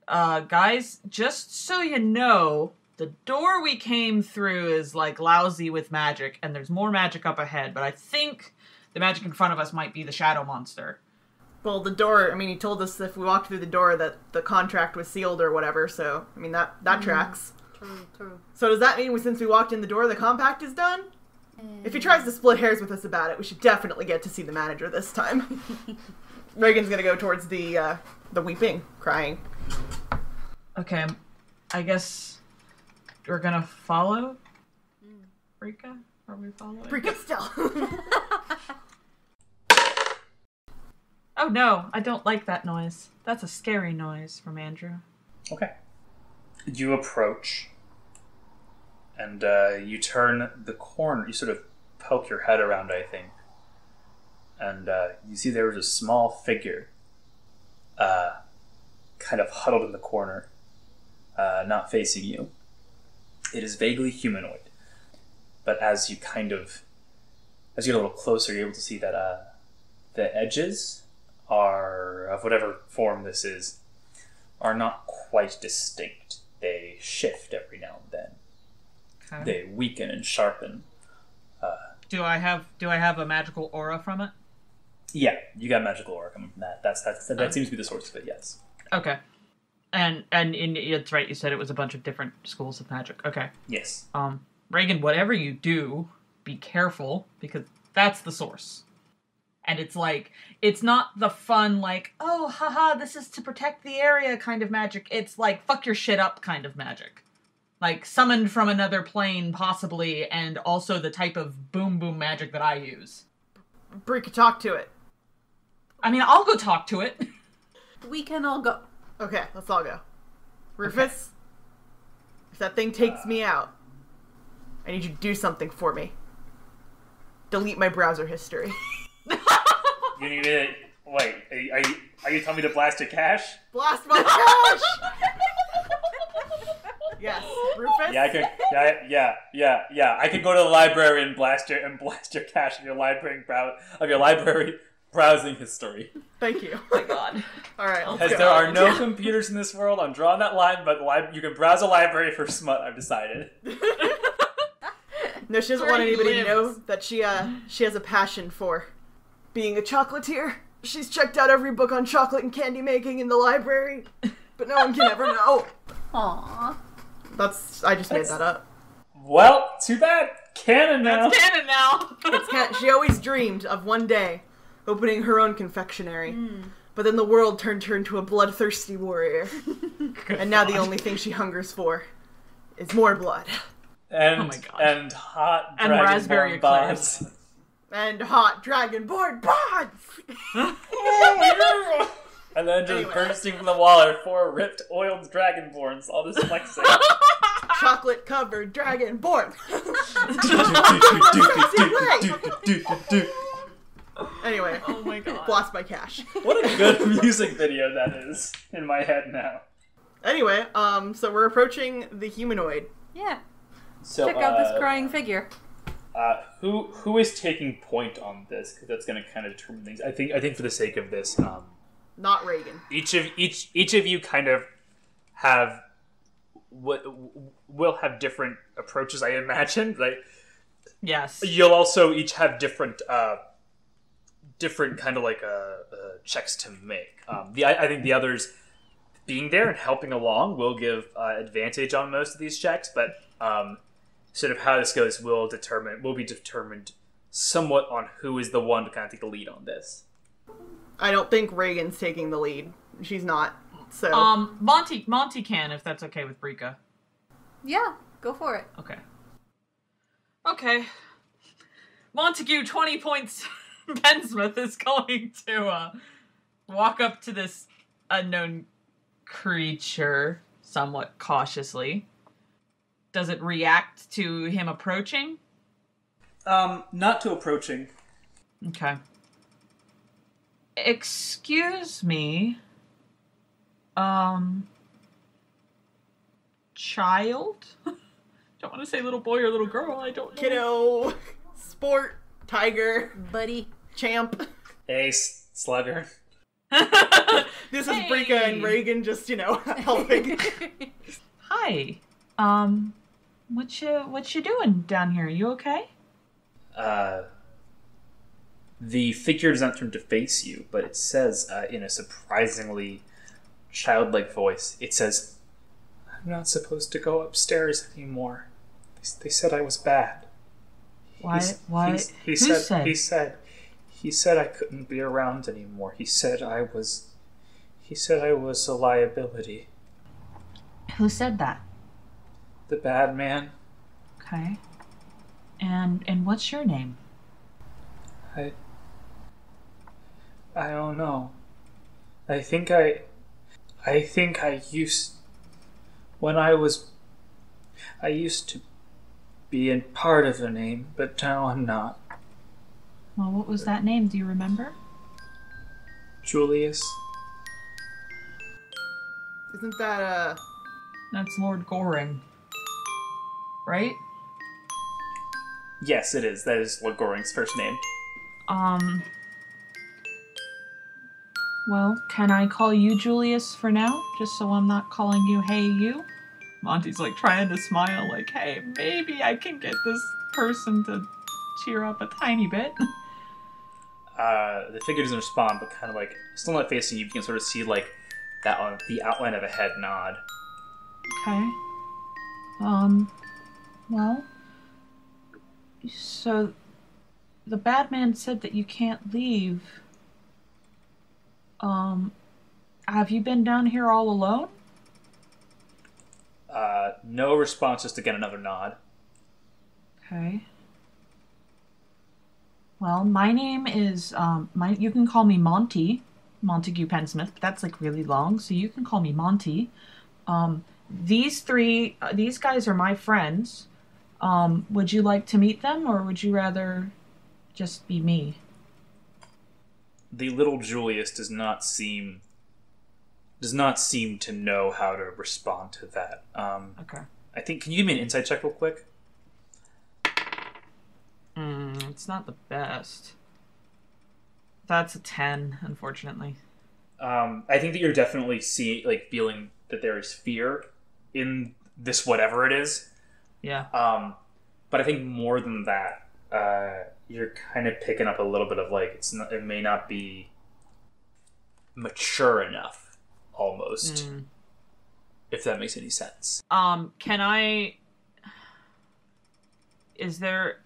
uh guys, just so you know, the door we came through is like lousy with magic and there's more magic up ahead, but I think the magic in front of us might be the shadow monster. Well, the door. I mean, he told us if we walked through the door that the contract was sealed or whatever. So, I mean, that that tracks. True, true. So does that mean since we walked in the door, the compact is done? If he tries to split hairs with us about it, we should definitely get to see the manager this time. [laughs] Reagan's gonna go towards the uh, the weeping, crying. Okay, I guess we're gonna follow Rika? Are we following? Rika still. [laughs] Oh no, I don't like that noise. That's a scary noise from Andrew. Okay. You approach, and uh, you turn the corner. You sort of poke your head around, I think, and uh, you see there was a small figure, uh, kind of huddled in the corner, uh, not facing you. It is vaguely humanoid, but as you kind of, as you get a little closer, you're able to see that uh, the edges are of whatever form this is are not quite distinct. They shift every now and then. Okay. They weaken and sharpen. Do I have do I have a magical aura from it? Yeah, you got magical aura coming from that. That's that's that, seems to be the source of it. Yes. Okay. And and in it's right, you said it was a bunch of different schools of magic. Okay. Yes. Um Reagan, whatever you do, be careful because that's the source. And it's like it's not the fun like, oh haha, this is to protect the area kind of magic. It's like fuck your shit up kind of magic. Like summoned from another plane possibly and also the type of boom boom magic that I use. Brika, talk to it. I mean, I'll go talk to it. [laughs] We can all go. Okay, let's all go. Rufus, if that thing takes me out, I need you to do something for me. Delete my browser history. [laughs] You need to wait. Are you, are you are you telling me to blast your cache? Blast my cache! [laughs] yes, [laughs] Rufus. Yeah, I can. Yeah, yeah, yeah, yeah. I can go to the library and blast your and blast your cache of your library brow of your library browsing history. Thank you. Oh my god. All right. let's As there are no computers in this world, I'm drawing that line, but li- you can browse a library for smut, I've decided. No, she doesn't Where want he anybody to know that she uh she has a passion for being a chocolatier. She's checked out every book on chocolate and candy making in the library, but no one can ever know. Aww. That's I just made That's- that up. Well, too bad. Canon now. That's canon now. It's kind she always dreamed of one day opening her own confectionery. Hmm. But then the world turned her into a bloodthirsty warrior. [laughs] and now the only thing she hungers for is more blood. and, Oh my God. and hot And Dragonborn raspberry bonds. And hot dragonborn bonds! [laughs] Oh, and then just Anyway. bursting from the wall are four ripped, oiled dragonborns, all this flexing. [laughs] Chocolate covered dragonborn! [laughs] anyway, oh my god. lost my cash. what a good music video that is in my head now. Anyway, um, so we're approaching the humanoid. Yeah. So, Check out this uh, crying figure. Uh, who who is taking point on this? Because that's going to kind of determine things. I think I think for the sake of this, um, Not Reagan. each of each each of you kind of have what will have different approaches. I imagine. Like Yes. you'll also each have different uh, different kind of like uh, uh, checks to make. Um, the I, I think the others being there and helping along will give uh, advantage on most of these checks, but um, sort of how this goes will determine will be determined somewhat on who is the one to kind of take the lead on this. I don't think Reagan's taking the lead. She's not. So Um, Monty, Monty can if that's okay with Brika. Yeah, go for it. Okay. Okay. Montague, 20 points. [laughs] Pensmith is going to uh, walk up to this unknown creature somewhat cautiously. Does it react to him approaching? Um, not to approaching. Okay. Excuse me. Um. Child? [laughs] don't want to say little boy or little girl. I don't know. kiddo, sport, tiger, Buddy. champ. Ace slugger. [laughs] This is Brika and Reagan just, you know, [laughs] helping. Hi. Um. What you what you doing down here? Are You okay? uh, the figure does not turn to face you, but it says uh, in a surprisingly childlike voice, it says, I'm not supposed to go upstairs anymore. They, they said I was bad. Why? He's- why? he's- he who said, said? He said. He said I couldn't be around anymore. He said I was. He said I was a liability. Who said that? The bad man. Okay. And and what's your name? I. I don't know. I think I. I think I used. When I was. I used to be in part of a name, but now I'm not. Well, what was that name? Do you remember? Julius? Isn't that uh That's Lord Goring. Right? Yes, it is. That is Lord Goring's first name. Um. Well, can I call you Julius for now? Just so I'm not calling you Hey You? Monty's like trying to smile, like, hey, maybe I can get this person to cheer up a tiny bit. [laughs] Uh, the figure doesn't respond, but kind of like still not facing you. You can sort of see like that on the outline of a head nod. Okay. Um, well, so the bad man said that you can't leave. Um, have you been down here all alone? Uh, no response, just again another nod. Okay. Well, my name is um my you can call me Monty, Montague Pensmith, but that's like really long, so you can call me Monty. Um these three uh, these guys are my friends. Um would you like to meet them or would you rather just be me? The little Julius does not seem does not seem to know how to respond to that. Um, Okay. I think. Can you give me an insight check real quick? Mm, it's not the best. That's a ten, unfortunately. Um, I think that you're definitely seeing, like, feeling that there is fear in this whatever it is. Yeah. Um, but I think more than that, uh, you're kind of picking up a little bit of like it's not, it may not be mature enough, almost, Mm. if that makes any sense. Um, can I? Is there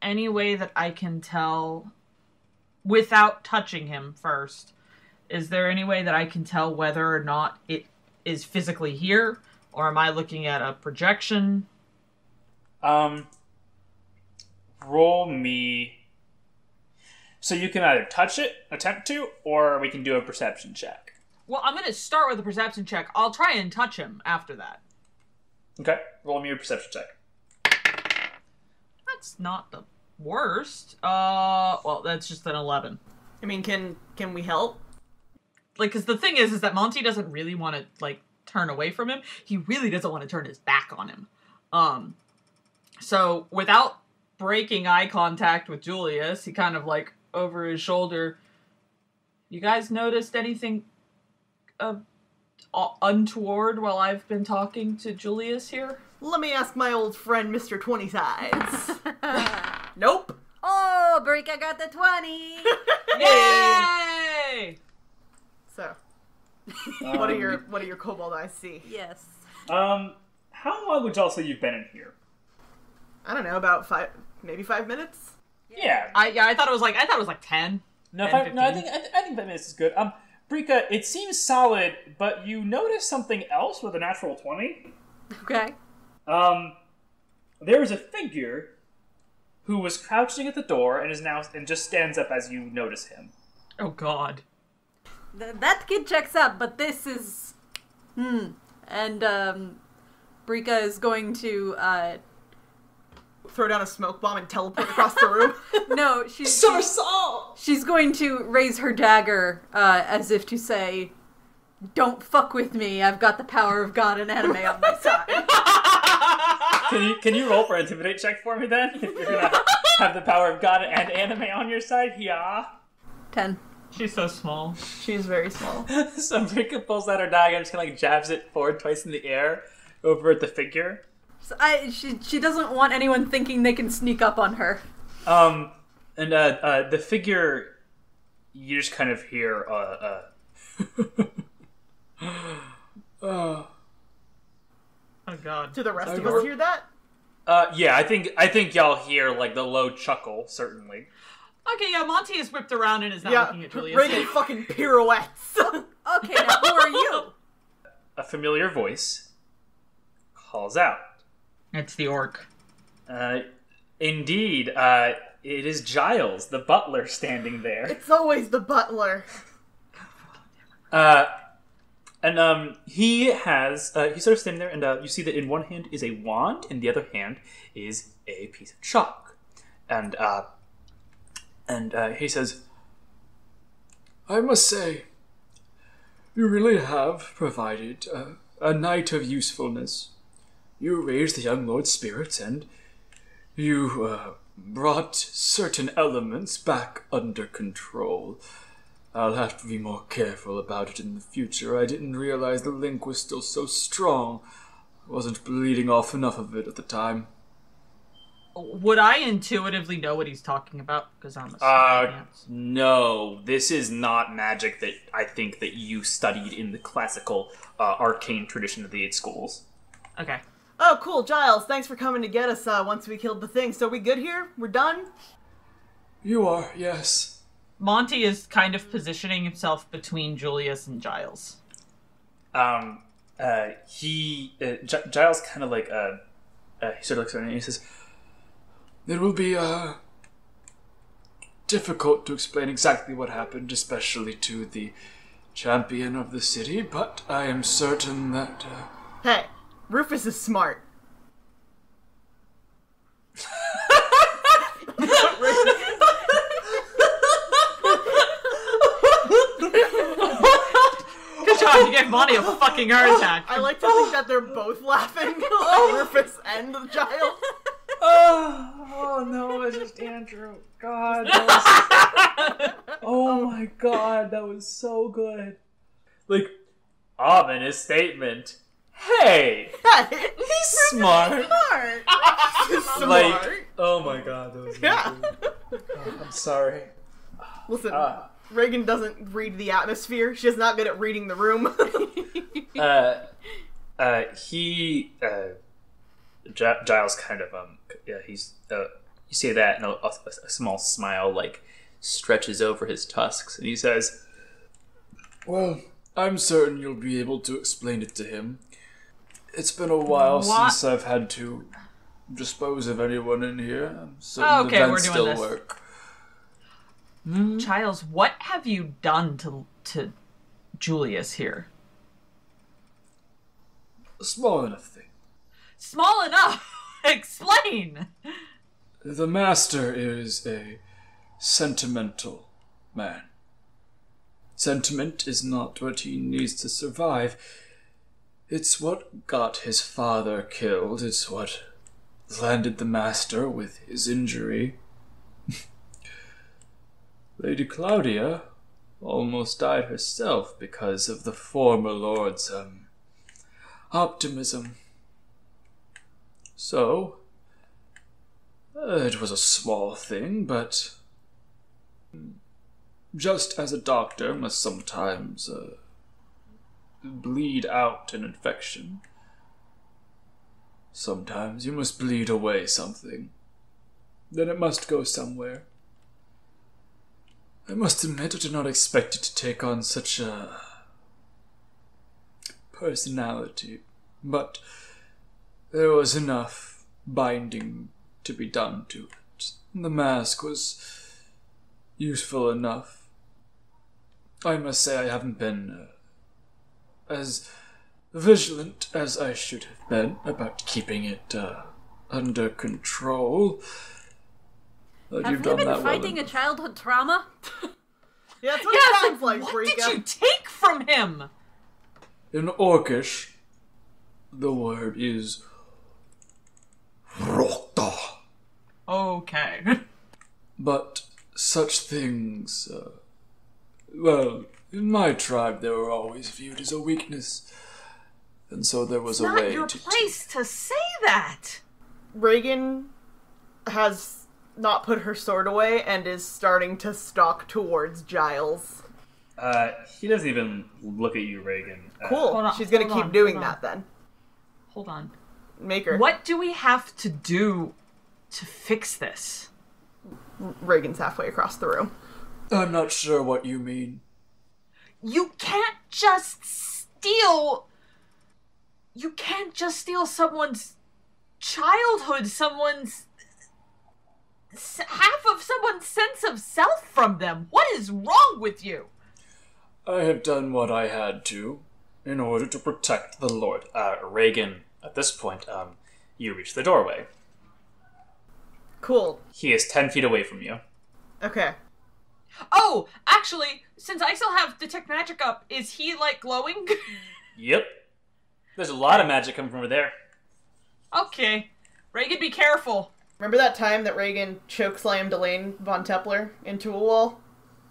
any way that I can tell, without touching him first? Is there any way that I can tell whether or not it is physically here, or am I looking at a projection? Um, roll me. So you can either touch it, attempt to, or we can do a perception check. Well, I'm gonna start with a perception check. I'll try and touch him after that. Okay, roll me a perception check. That's not the worst. Uh, well, that's just an eleven. I mean, can can we help? like because the thing is is that monty doesn't really want to like turn away from him he really doesn't want to turn his back on him um so without breaking eye contact with julius he kind of like over his shoulder you guys noticed anything uh, uh, untoward while i've been talking to julius here Let me ask my old friend Mr. Twenty Sides. [laughs] nope. oh, Brika got the 20! [laughs] yay So, [laughs] what are Um, your what do your kobold eyes see? yes. Um, how long would y'all say you've been in here? I don't know, about five, maybe five minutes. Yeah, i yeah i thought it was like i thought it was like 10 No, 10, five, no, I think I, th- I think five minutes is good. Um, Brika, it seems solid, but you notice something else with a natural twenty. Okay. Um, there is a figure who was crouching at the door and is now and just stands up as you notice him. oh god Th- that kid checks out, but this is. Hmm. And, um. Brika is going to, uh. Throw down a smoke bomb and teleport across the room. [laughs] No, she's. [laughs] Somersault. She's going to raise her dagger uh, as if to say, Don't fuck with me, I've got the power of God and anime on my side. [laughs] Can you can you roll for intimidate check for me then? If you're gonna have the power of God and anime on your side, yeah. 10. she's so small She's very small. so Brika pulls out her dagger and just kind of like jabs it forward twice in the air over at the figure. So I, she, she doesn't want anyone thinking they can sneak up on her. Um, and uh, uh, the figure, you just kind of hear uh, uh, uh, [laughs] oh god Do the rest of Sorry. us hear that? uh, yeah. I think I think y'all hear like the low chuckle certainly. Okay, yeah, Monty is whipped around and is not yeah. looking at Julius. Reagan fucking pirouettes. Okay, now who are you? A familiar voice calls out. It's the orc. Uh, indeed, uh, it is Giles, the butler, standing there. it's always the butler. Uh, and um, he has uh, he's sort of standing there, and uh, you see that in one hand is a wand, in the other hand is a piece of chalk, and uh, and uh, he says, I must say, you really have provided uh, a night of usefulness. You raised the young lord's spirits, and you uh, brought certain elements back under control. I'll have to be more careful about it in the future. I didn't realize the link was still so strong. I wasn't bleeding off enough of it at the time. Would I intuitively know what he's talking about? Because I'm a uh, no, this is not magic that I think that you studied in the classical uh, arcane tradition of the eight schools. Okay. Oh, cool, Giles. Thanks for coming to get us. Uh, once we killed the thing, so we good here? We're done. You are, yes. Monty is kind of positioning himself between Julius and Giles. um, uh, he uh, G- Giles kind of like uh, uh, he sort of looks at her and he says, It will be uh difficult to explain exactly what happened, especially to the champion of the city, but I am certain that uh, Hey, Rufus is smart. Good job, you gave Monty a fucking heart attack. I like to think that they're both laughing, [laughs] Rufus and Giles. "Oh, oh no, it's just Andrew. God, that was- [laughs] oh my god, that was so good. Like, ominous statement. Hey, he's smart. Smart. [laughs] Smart. Like, oh my god, that was Yeah. good. I'm sorry. Listen, Ah. Reagan doesn't read the atmosphere. She's not good at reading the room. [laughs] uh, uh, he, uh, Gi- Giles kind of, um, yeah, he's, uh, you say that, and a, a, a small smile, like, stretches over his tusks, and he says, Well, I'm certain you'll be able to explain it to him. It's been a while What? since I've had to dispose of anyone in here. I'm certain Oh, the okay, we're vents doing still this. work. Hmm? Giles, what have you done to to Julius here? A small enough thing. Small enough. [laughs] Explain. The master is a sentimental man. Sentiment is not what he needs to survive. It's what got his father killed. It's what landed the master with his injury. [laughs] Lady Claudia almost died herself because of the former lord's um, optimism. So, uh, it was a small thing, but just as a doctor must sometimes uh, bleed out an infection, sometimes you must bleed away something. Then it must go somewhere. I must admit, I did not expect it to take on such a personality, but there was enough binding to be done to it. The mask was useful enough. I must say I haven't been uh, as vigilant as I should have been about keeping it uh, under control. But Have you've you done been that well fighting a childhood trauma? [laughs] yeah, that's what Yeah, it it's sounds like, what Rika. did you take from him? In Orcish, the word is Rota. Okay. [laughs] But such things, uh, well, in my tribe, they were always viewed as a weakness, and so there was a Not way your to. place to say that. Reagan has not put her sword away and is starting to stalk towards Giles. uh, he doesn't even look at you, Reagan. Uh, Cool. Hold on, She's gonna keep on, doing that then. Hold on. Make her. What do we have to do to fix this? Reagan's halfway across the room. I'm not sure what you mean. You can't just steal. You can't just steal someone's childhood, someone's. half of someone's sense of self from them. What is wrong with you? I have done what I had to in order to protect the Lord. uh, Reagan, at this point, um, you reach the doorway. Cool. He is 10 feet away from you. Okay. Oh, actually, since I still have detect magic up, is he like glowing? [laughs] Yep. There's a lot of magic coming from over there. okay. Reagan, be careful. Remember that time that Reagan chokeslammed Elaine von Tepler into a wall?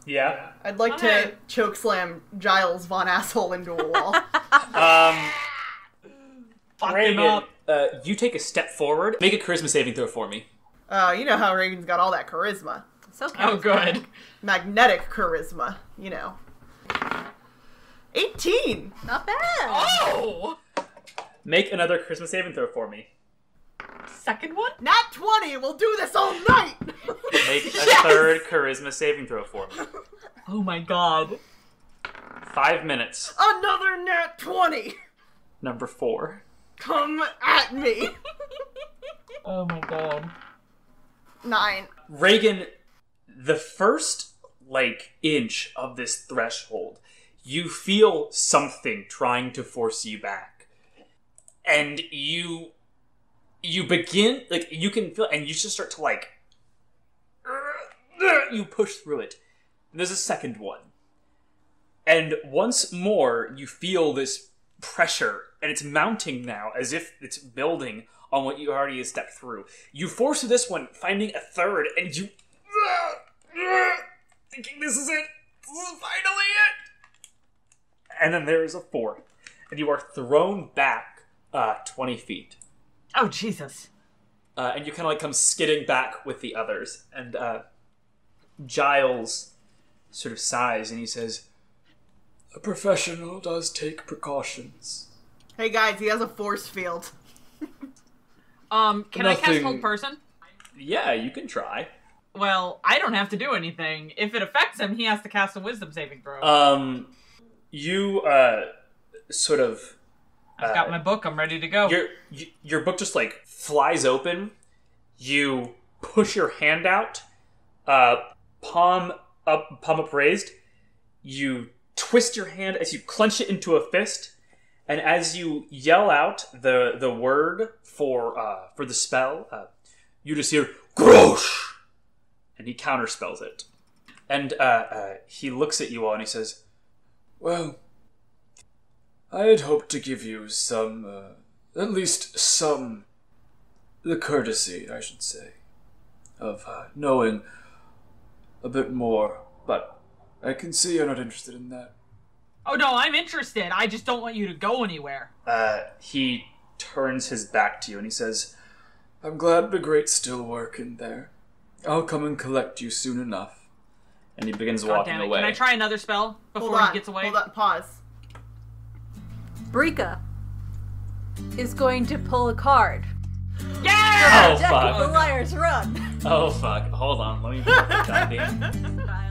Yeah. I'd like Okay. to chokeslam Giles von Asshole into a wall. [laughs] Um, [laughs] Fuck him Reagan, up. uh, you take a step forward. Make a charisma saving throw for me. uh, you know how Reagan's got all that charisma. So Oh, good. Magnetic charisma, you know. 18! Not bad. Oh! Make another charisma saving throw for me. Second one? Nat 20! We'll do this all night! [laughs] Make a Yes! third charisma saving throw for me. Oh my god. Five minutes. Another nat 20! Number four. Come at me! [laughs] Oh my god. Nine. Reagan, the first like inch of this threshold, you feel something trying to force you back, and you you begin like you can feel, and you just start to like you push through it. And there's a second one, and once more you feel this pressure, and it's mounting now as if it's building on what you already stepped through. You force through this one, finding a third, and you thinking this is it. This is finally it. And then there is a fourth, and you are thrown back uh, twenty feet. Oh Jesus! uh, and you kind of like come skidding back with the others. And uh, Giles sort of sighs and he says, A professional does take precautions. Hey guys, he has a force field. Um, can I cast hold person? "Yeah, you can try." Well, I don't have to do anything. If it affects him, he has to cast a Wisdom saving throw. Um, you uh, sort of I've got my book. I'm ready to go. your your book just like flies open. You push your hand out, uh, palm up, palm up raised. You twist your hand as you clench it into a fist, and as you yell out the the word for uh, for the spell, uh, you just hear "Grosh," and he counterspells it. And uh, uh, he looks at you all and he says, Well, I had hoped to give you some, uh, at least some, the courtesy, I should say, of uh, knowing a bit more, but I can see you're not interested in that. oh no, I'm interested. I just don't want you to go anywhere. uh, he turns his back to you and he says, I'm glad the grate's still working there. I'll come and collect you soon enough. and he begins God walking damn it! away. Can I try another spell before Hold on. he gets away? Hold on. Pause. Brika is going to pull a card. Yeah! Oh Deck of the fuck! Liars Run. Oh fuck! Hold on, let me [laughs]